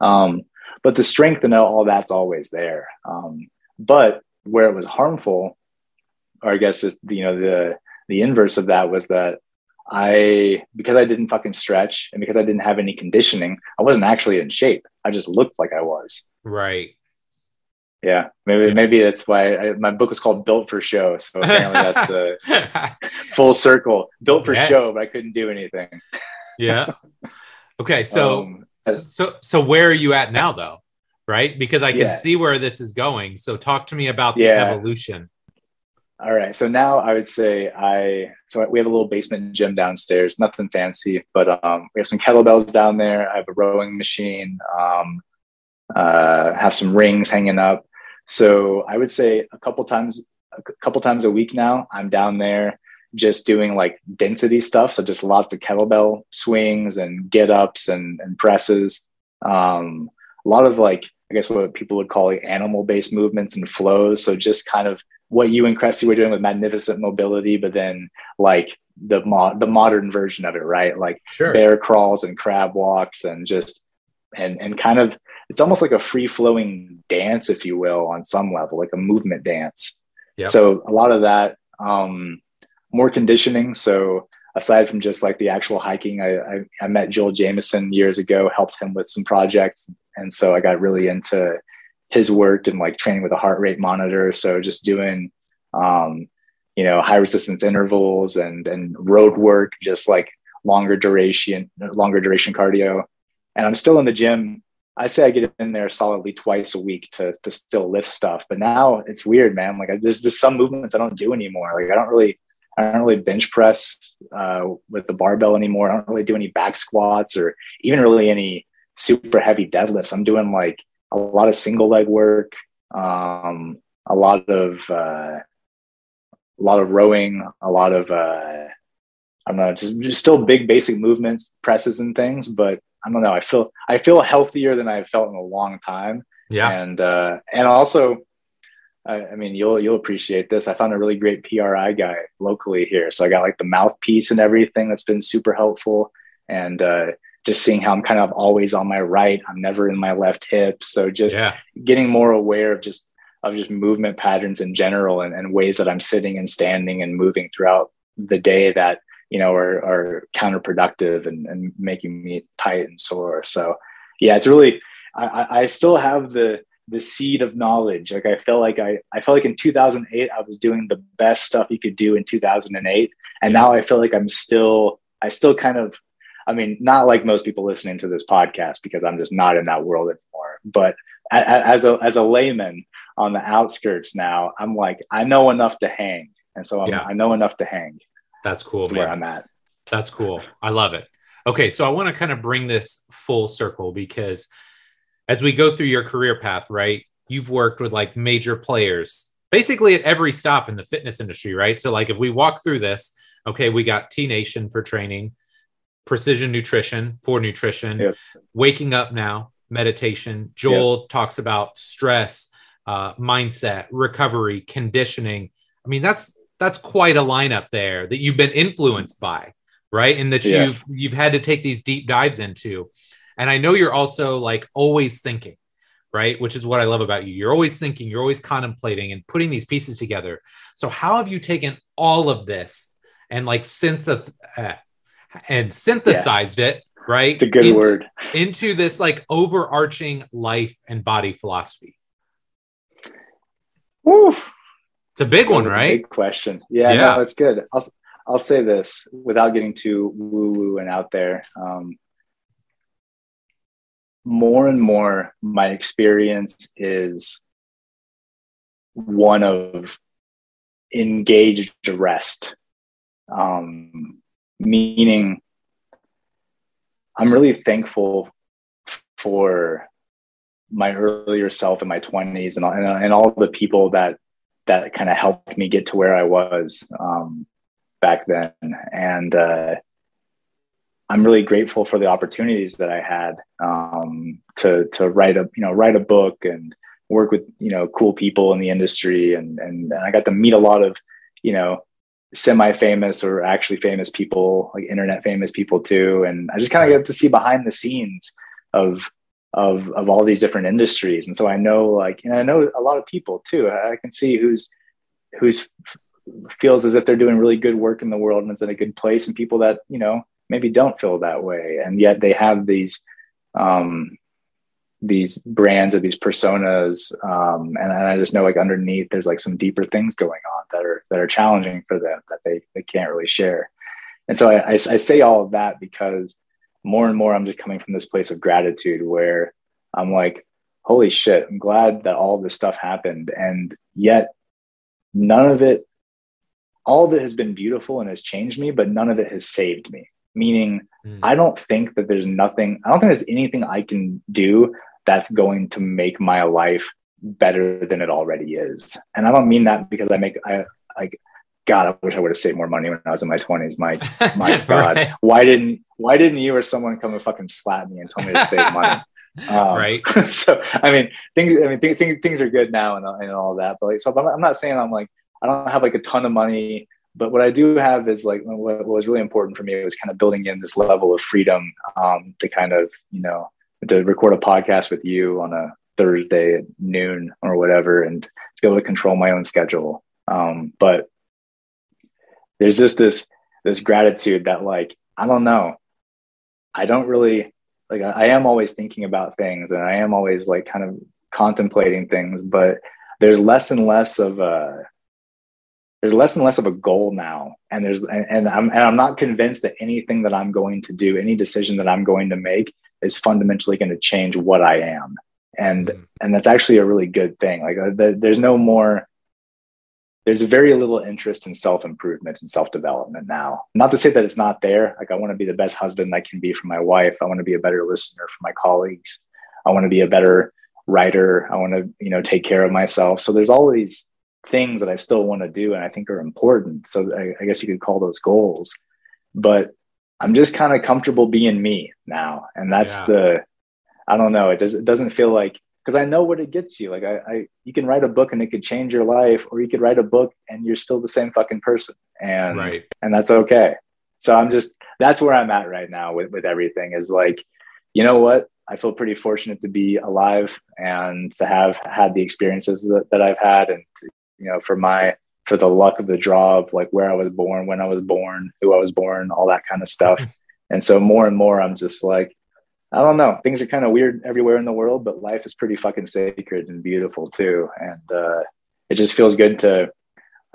Um, but the strength and all that's always there. Um, but where it was harmful, or I guess just you know the the inverse of that was that I because I didn't fucking stretch and because I didn't have any conditioning, I wasn't actually in shape. I just looked like I was. Right. Yeah, maybe Yeah. maybe that's why I, my book was called Built for Show. So apparently that's a full circle. Built for Yeah. show, but I couldn't do anything. yeah. Okay. So, Um, so, so where are you at now though? Right. Because I can Yeah. see where this is going. So talk to me about the Yeah. evolution. All right. So now I would say I so we have a little basement gym downstairs, nothing fancy, but um, we have some kettlebells down there. I have a rowing machine. Um, uh, have some rings hanging up. So I would say a couple times, a couple times a week now, I'm down there just doing like density stuff. So just lots of kettlebell swings and get ups and, and presses. Um, a lot of like, I guess what people would call like animal based movements and flows. So just kind of what you and Cressey were doing with magnificent mobility, but then like the mo- the modern version of it, right? Like sure. bear crawls and crab walks and just and and kind of it's almost like a free flowing dance, if you will, on some level, like a movement dance. Yeah. So a lot of that, um, more conditioning. So aside from just like the actual hiking, I, I, I met Joel Jamieson years ago, helped him with some projects, and so I got really into his work and like training with a heart rate monitor. So just doing, um, you know, high resistance intervals and and road work, just like longer duration, longer duration cardio. And I'm still in the gym I say I get in there solidly twice a week to to still lift stuff. But now it's weird, man. Like I, there's just some movements I don't do anymore. Like I don't really I don't really bench press uh, with the barbell anymore. I don't really do any back squats or even really any super heavy deadlifts. I'm doing like a lot of single leg work, um, a lot of uh, a lot of rowing, a lot of uh, I don't know, just, just still big basic movements, presses and things, but I don't know. I feel I feel healthier than I've felt in a long time. Yeah, and uh, and also, I, I, mean, you'll you'll appreciate this. I found a really great PRI guy locally here, so I got like the mouthpiece and everything. That's been super helpful, and uh, just seeing how I'm kind of always on my right. I'm never in my left hip, so just yeah. getting more aware of just of just movement patterns in general and, and ways that I'm sitting and standing and moving throughout the day that you know, are, are counterproductive and, and making me tight and sore. So yeah, it's really, I, I still have the, the seed of knowledge. Like I felt like I, I felt like in 2008, I was doing the best stuff you could do in 2008. And now I feel like I'm still, I still kind of, I mean, not like most people listening to this podcast because I'm just not in that world anymore. But as a, as a layman on the outskirts now, I'm like, I know enough to hang. And so yeah. i know enough to hang. That's cool. Where I'm at. That's cool. I love it. Okay, so I want to kind of bring this full circle because as we go through your career path, right? You've worked with like major players basically at every stop in the fitness industry, right? So like if we walk through this, okay, we got T Nation for training, precision nutrition for nutrition, waking up now, meditation. Joel talks about stress, uh, mindset, recovery, conditioning. I mean, that's that's quite a lineup there that you've been influenced by, right? And that yes. you've you've had to take these deep dives into. And I know you're also like always thinking, right? Which is what I love about you. You're always thinking, you're always contemplating and putting these pieces together. So how have you taken all of this and like synth uh, and synthesized yeah. it, right? It's a good word. Into this like overarching life and body philosophy. Woo. It's a big one, right? Big question. Yeah, yeah, no, it's good. I'll I'll say this without getting too woo woo and out there. Um, more and more, my experience is one of engaged rest, um, meaning I'm really thankful for my earlier self in my 20s and, and, and all the people that that kind of helped me get to where I was um, back then. And uh, I'm really grateful for the opportunities that I had um, to to write a you know write a book and work with you know cool people in the industry. And and, and I got to meet a lot of you know semi-famous or actually famous people like internet famous people too. And I just kind of get to see behind the scenes of of of all these different industries. And so i know like and i know a lot of people too. I can see who's who's feels as if they're doing really good work in the world and it's in a good place. And people that you know maybe don't feel that way and yet they have these um these brands or these personas um and, and i just know like underneath there's like some deeper things going on that are that are challenging for them that they they can't really share and so I, I, I say all of that because more and more I'm just coming from this place of gratitude where I'm like, holy shit, I'm glad that all this stuff happened. And yet none of it, all of it has been beautiful and has changed me, but none of it has saved me. Meaning, mm. I don't think that there's nothing, I don't think there's anything I can do that's going to make my life better than it already is. And I don't mean that because I make, I like, God, I wish I would have saved more money when I was in my twenties. My my God, Right. why didn't why didn't you or someone come and fucking slap me and tell me to save money? Um, Right. so I mean, things I mean th- th- things are good now and, and all that. But like, so I'm, I'm not saying I'm like I don't have like a ton of money, but what I do have is like what, was really important for me was kind of building in this level of freedom um, to kind of you know to record a podcast with you on a Thursday at noon or whatever, and to be able to control my own schedule. Um, but there's just this this gratitude that like I don't know, I don't really like I, I am always thinking about things and I am always like kind of contemplating things, but there's less and less of a there's less and less of a goal now. And there's and, and I'm and I'm not convinced that anything that I'm going to do any decision that I'm going to make is fundamentally going to change what I am. And Mm. and that's actually a really good thing. Like uh, the, there's no more there's very little interest in self-improvement and self-development now. Not to say that it's not there. Like i want to be the best husband i can be for my wife. I want to be a better listener for my colleagues. I want to be a better writer. I want to you know take care of myself. So there's all these things that i still want to do and i think are important so i, I guess you could call those goals but i'm just kind of comfortable being me now and that's Yeah. the i don't know it, does, it doesn't feel like because I know what it gets you. Like I, I, you can write a book and it could change your life, or you could write a book and you're still the same fucking person, and Right. and that's okay. So I'm just that's where I'm at right now with with everything. Is like, you know what? I feel pretty fortunate to be alive and to have had the experiences that, that I've had, and to, you know, for my for the luck of the draw of like where I was born, when I was born, who I was born, all that kind of stuff. and so more and more, I'm just like, I don't know. Things are kind of weird everywhere in the world, but life is pretty fucking sacred and beautiful too. And uh, it just feels good to,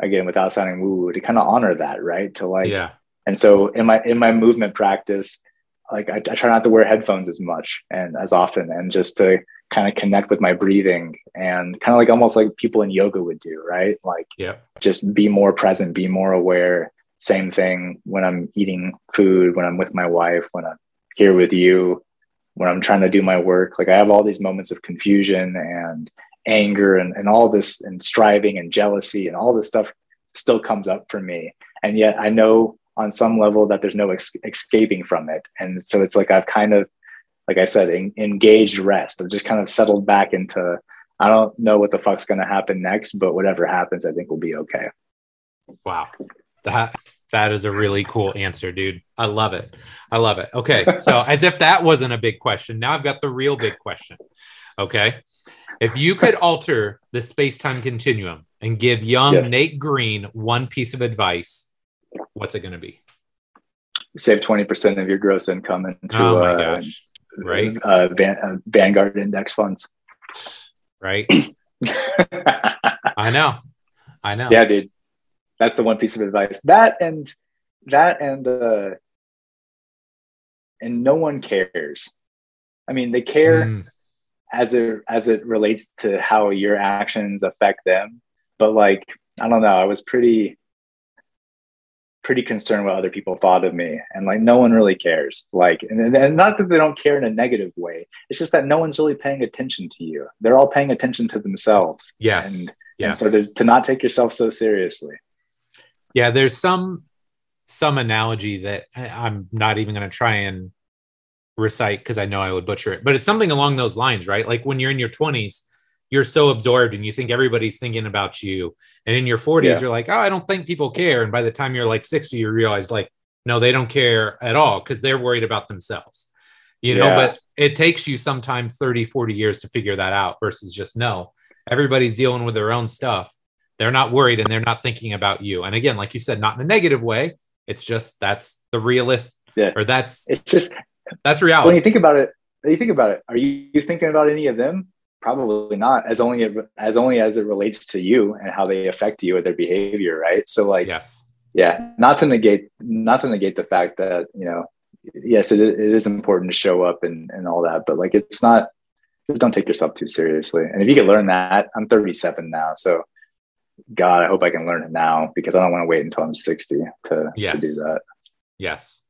again, without sounding woo, woo, to kind of honor that, right? To like, yeah. and so in my in my movement practice, like I, I try not to wear headphones as much and as often, and just to kind of connect with my breathing and kind of like almost like people in yoga would do, right? Like Yep. just be more present, be more aware. Same thing when I'm eating food, when I'm with my wife, when I'm here with you, when I'm trying to do my work. Like I have all these moments of confusion and anger and, and all this and striving and jealousy and all this stuff still comes up for me. And yet I know on some level that there's no ex- escaping from it. And so it's like I've kind of, like I said, en- engaged rest. I've just kind of settled back into, I don't know what the fuck's going to happen next, but whatever happens, I think will be okay. Wow. That that is a really cool answer, dude. I love it. I love it. Okay. So as if that wasn't a big question, now I've got the real big question. Okay. If you could alter the space-time continuum and give young Yes. Nate Green one piece of advice, what's it going to be? Save 20% of your gross income into oh my uh, gosh. Right. uh, Van- uh, Vanguard index funds. Right. I know. I know. yeah, dude. That's the one piece of advice. That and that and uh and no one cares. I mean, they care Mm, as it as it relates to how your actions affect them. But like, I don't know, I was pretty pretty concerned what other people thought of me. And like no one really cares. Like and, and not that they don't care in a negative way. It's just that no one's really paying attention to you. They're all paying attention to themselves. yes. And, yes. and so to, to not take yourself so seriously. Yeah, there's some some analogy that I'm not even going to try and recite because I know I would butcher it, but it's something along those lines, right? Like when you're in your 20s, you're so absorbed and you think everybody's thinking about you, and in your 40s, Yeah. you're like, oh, I don't think people care, and by the time you're like 60, you realize like, no, they don't care at all because they're worried about themselves, you know. Yeah. But it takes you sometimes 30, 40 years to figure that out versus just no, everybody's dealing with their own stuff they're not worried and they're not thinking about you. And again, like you said, not in a negative way. It's just that's the realist, Yeah. or that's It's just that's reality. when you think about it, you think about it, are you, you thinking about any of them? Probably not, as only as only as it relates to you and how they affect you or their behavior, right? So like, yes, yeah, not to negate, not to negate the fact that you know, yes, it, it is important to show up and and all that, but like, it's not. Just don't take yourself too seriously. And if you can learn that, I'm 37 now, so God, I hope I can learn it now because I don't want to wait until I'm 60 to, Yes. to do that. yes.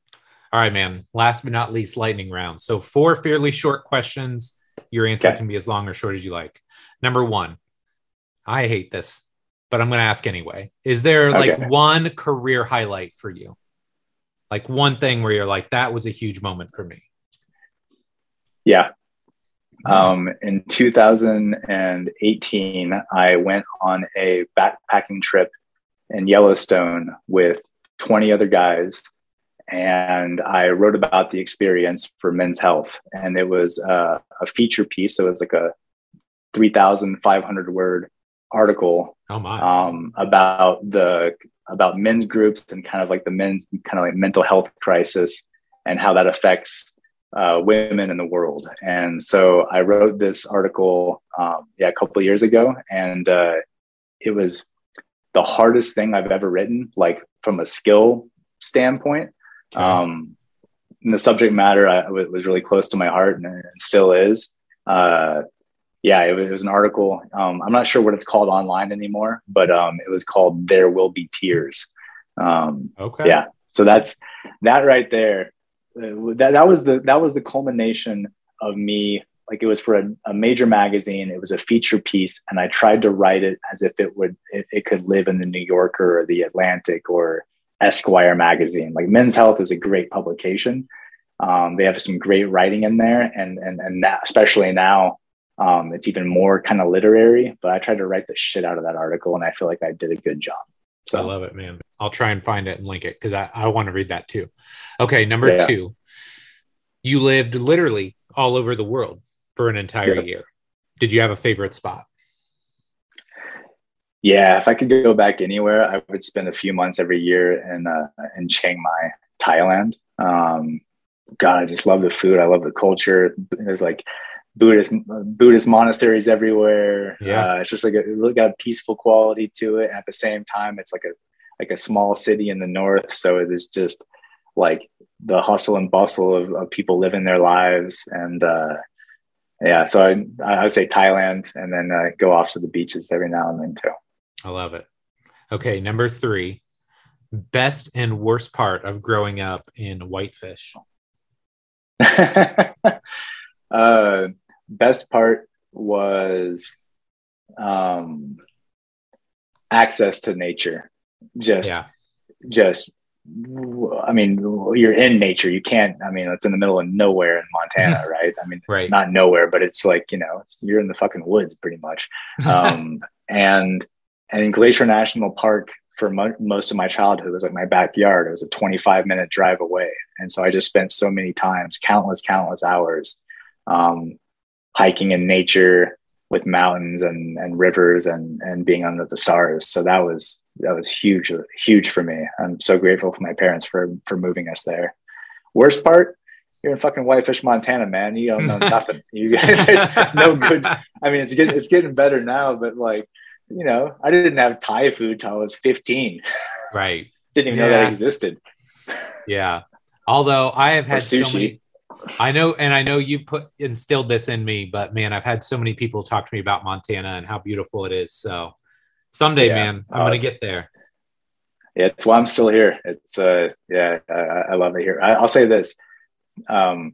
All right, man. Last but not least, lightning round. So four fairly short questions. Your answer Okay. can be as long or short as you like. Number one, I hate this. but I'm going to ask anyway. Is there like Okay. one career highlight for you? Like one thing where you're like, that was a huge moment for me. Yeah. Um, in 2018, I went on a backpacking trip in Yellowstone with 20 other guys, and I wrote about the experience for Men's Health. And it was uh, a feature piece. So it was like a 3,500 word article Oh my. um, about the about men's groups and kind of like the men's kind of like mental health crisis and how that affects uh, women in the world. And so I wrote this article, um, yeah, a couple of years ago, and uh, it was the hardest thing I've ever written, like from a skill standpoint. Okay. Um, and the subject matter I, was really close to my heart and, and still is. Uh, yeah, it was, it was an article. Um, I'm not sure what it's called online anymore, but um, it was called "There Will Be Tears." Um, okay. yeah, so that's that right there. Uh, that that was the that was the culmination of me. Like it was for a, a major magazine. It was a feature piece, and I tried to write it as if it would it, it could live in the New Yorker or the Atlantic or Esquire magazine. Like Men's Health is a great publication. Um, they have some great writing in there, and and and that, especially now, um, it's even more kind of literary. But I tried to write the shit out of that article, and I feel like I did a good job. So I love it, man. I'll try and find it and link it because I, I want to read that too. Okay, number Yeah. two. You lived literally all over the world for an entire Yeah. year. Did you have a favorite spot? Yeah, if I could go back anywhere, I would spend a few months every year in uh, in Chiang Mai, Thailand. Um, God, I just love the food. I love the culture. There's like Buddhist Buddhist monasteries everywhere. Yeah. uh, it's just like a, it really got a peaceful quality to it. At the same time, it's like a like a small city in the north, so it is just like the hustle and bustle of, of people living their lives and. uh yeah, so I I would say Thailand, and then uh, go off to the beaches every now and then too. I love it. Okay, number three. Best and worst part of growing up in Whitefish. uh, best part was um, access to nature. Just, Yeah. just. I mean, you're in nature. You can't. I mean, it's in the middle of nowhere in Montana, right? I mean, Right. not nowhere, but it's like you know, it's, you're in the fucking woods pretty much. Um, and and Glacier National Park for mo- most of my childhood was like my backyard. It was a 25 minute drive away, and so I just spent so many times, countless, countless hours, um, hiking in nature with mountains and and rivers and and being under the stars. So that was that was huge, huge for me. I'm so grateful for my parents for for moving us there. Worst part, you're in fucking Whitefish, Montana, man. You don't know nothing. You there's no good. I mean, it's getting it's getting better now, but like, you know, I didn't have Thai food till I was 15. Right. Didn't even know that existed. Yeah. Although I have had so many I know and I know you put instilled this in me, but man, I've had so many people talk to me about Montana and how beautiful it is. So someday, Yeah. man, I'm Uh, gonna get there. Yeah, it's why I'm still here. It's uh, yeah, I, I love it here. I, I'll say this: um,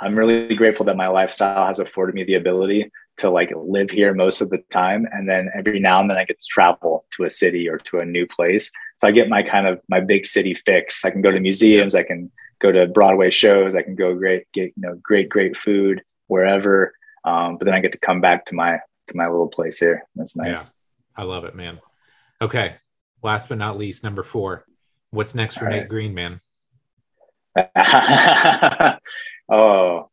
I'm really grateful that my lifestyle has afforded me the ability to like live here most of the time, and then every now and then I get to travel to a city or to a new place. So I get my kind of my big city fix. I can go to museums. I can go to Broadway shows. I can go great get you know great great food wherever. Um, but then I get to come back to my to my little place here. That's nice. Yeah. I love it, man. Okay. Last but not least, number four. What's next for All Nate right. Green, man? oh,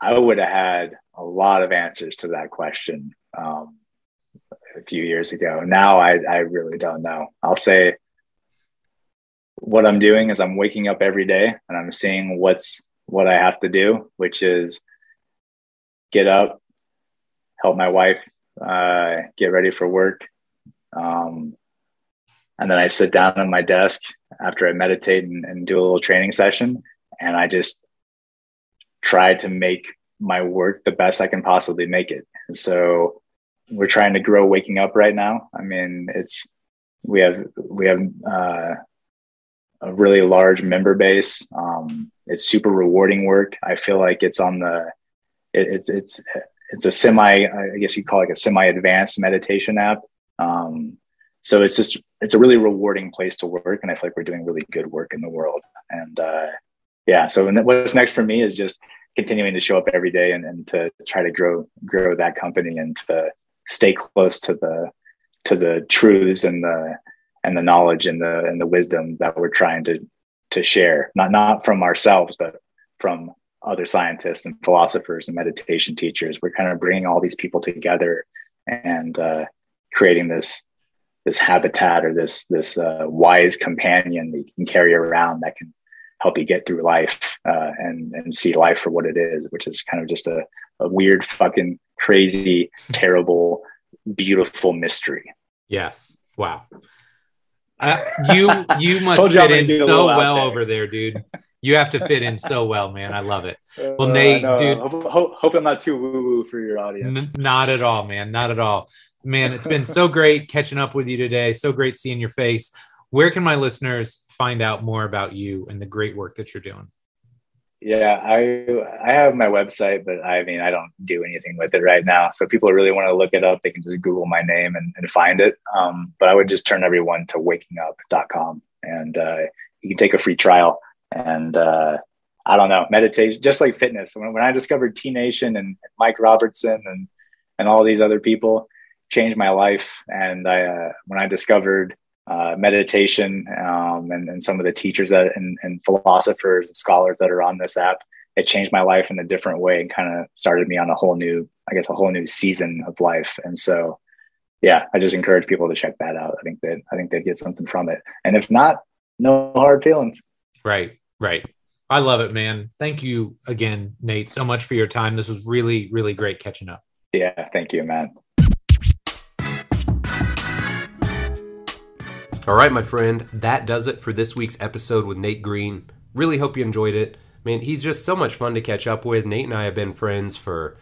I would have had a lot of answers to that question um, a few years ago. Now I, I really don't know. I'll say what I'm doing is I'm waking up every day and I'm seeing what's what I have to do, which is get up, help my wife uh, get ready for work. Um, and then I sit down on my desk after I meditate and, and do a little training session. And I just try to make my work the best I can possibly make it. And so we're trying to grow waking up right now. I mean, it's, we have, we have, uh, a really large member base. Um, it's super rewarding work. I feel like it's on the, it, it's, it's, it's a semi, I guess you'd call it like a semi advanced meditation app. Um, so it's just it's a really rewarding place to work, and I feel like we're doing really good work in the world. And uh, yeah, so what's next for me is just continuing to show up every day and, and to try to grow grow that company and to stay close to the to the truths and the and the knowledge and the and the wisdom that we're trying to to share. Not not from ourselves but from other scientists and philosophers and meditation teachers. We're kind of bringing all these people together and uh, creating this this habitat or this this uh, wise companion that you can carry around that can help you get through life uh, and and see life for what it is, which is kind of just a, a weird, fucking crazy, terrible, beautiful mystery. Yes. Wow. Uh, you you must fit in so well over there, dude. You have to fit in so well, man. I love it. Well, uh, Nate, no, dude, hope, hope, hope, I'm not too woo woo for your audience. N- not at all, man. Not at all, man. It's been so great catching up with you today. So great seeing your face. Where can my listeners find out more about you and the great work that you're doing? Yeah, I I have my website, but I mean I don't do anything with it right now. So if people really want to look it up, they can just Google my name and, and find it. Um, but I would just turn everyone to wakingup.com and uh, you can take a free trial. And uh, I don't know, meditation, just like fitness. When, when I discovered T Nation and Mike Robertson and and all these other people, changed my life. And I uh, when I discovered uh, meditation um, and, and some of the teachers that, and, and philosophers and scholars that are on this app it changed my life in a different way and kind of started me on a whole new i guess a whole new season of life. And so yeah i just encourage people to check that out. I think that i think they'd get something from it. And if not no hard feelings. Right right. I love it man. Thank you again nate so much for your time. This was really really great catching up. Yeah thank you man All right, my friend, that does it for this week's episode with Nate Green. Really hope you enjoyed it. Man, he's just so much fun to catch up with. Nate and I have been friends for,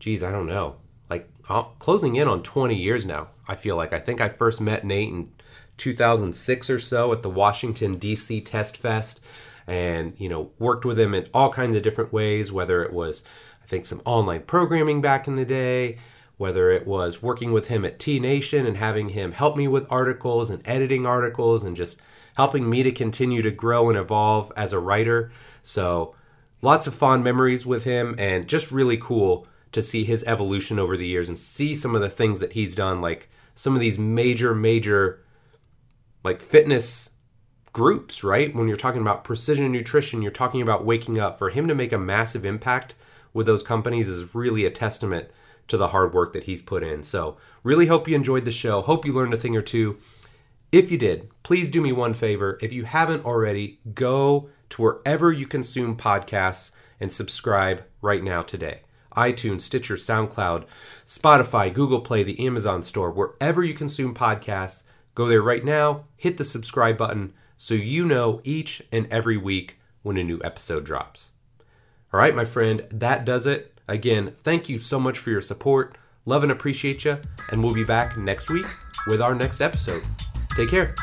geez, I don't know, like uh, closing in on 20 years now. I feel like I think I first met Nate in 2006 or so at the Washington D.C. Test Fest, and you know worked with him in all kinds of different ways. Whether it was, I think, some online programming back in the day, whether it was working with him at T Nation and having him help me with articles and editing articles and just helping me to continue to grow and evolve as a writer. So, lots of fond memories with him and just really cool to see his evolution over the years and see some of the things that he's done like some of these major major like fitness groups, right? When you're talking about precision nutrition, you're talking about waking up. For him to make a massive impact with those companies is really a testament to the hard work that he's put in. So, really hope you enjoyed the show. Hope you learned a thing or two. If you did, please do me one favor. If you haven't already, go to wherever you consume podcasts and subscribe right now today. iTunes, Stitcher, SoundCloud, Spotify, Google Play, the Amazon store, wherever you consume podcasts, go there right now, hit the subscribe button so you know each and every week when a new episode drops. All right, my friend, that does it. Again, thank you so much for your support. Love and appreciate you. And we'll be back next week with our next episode. Take care.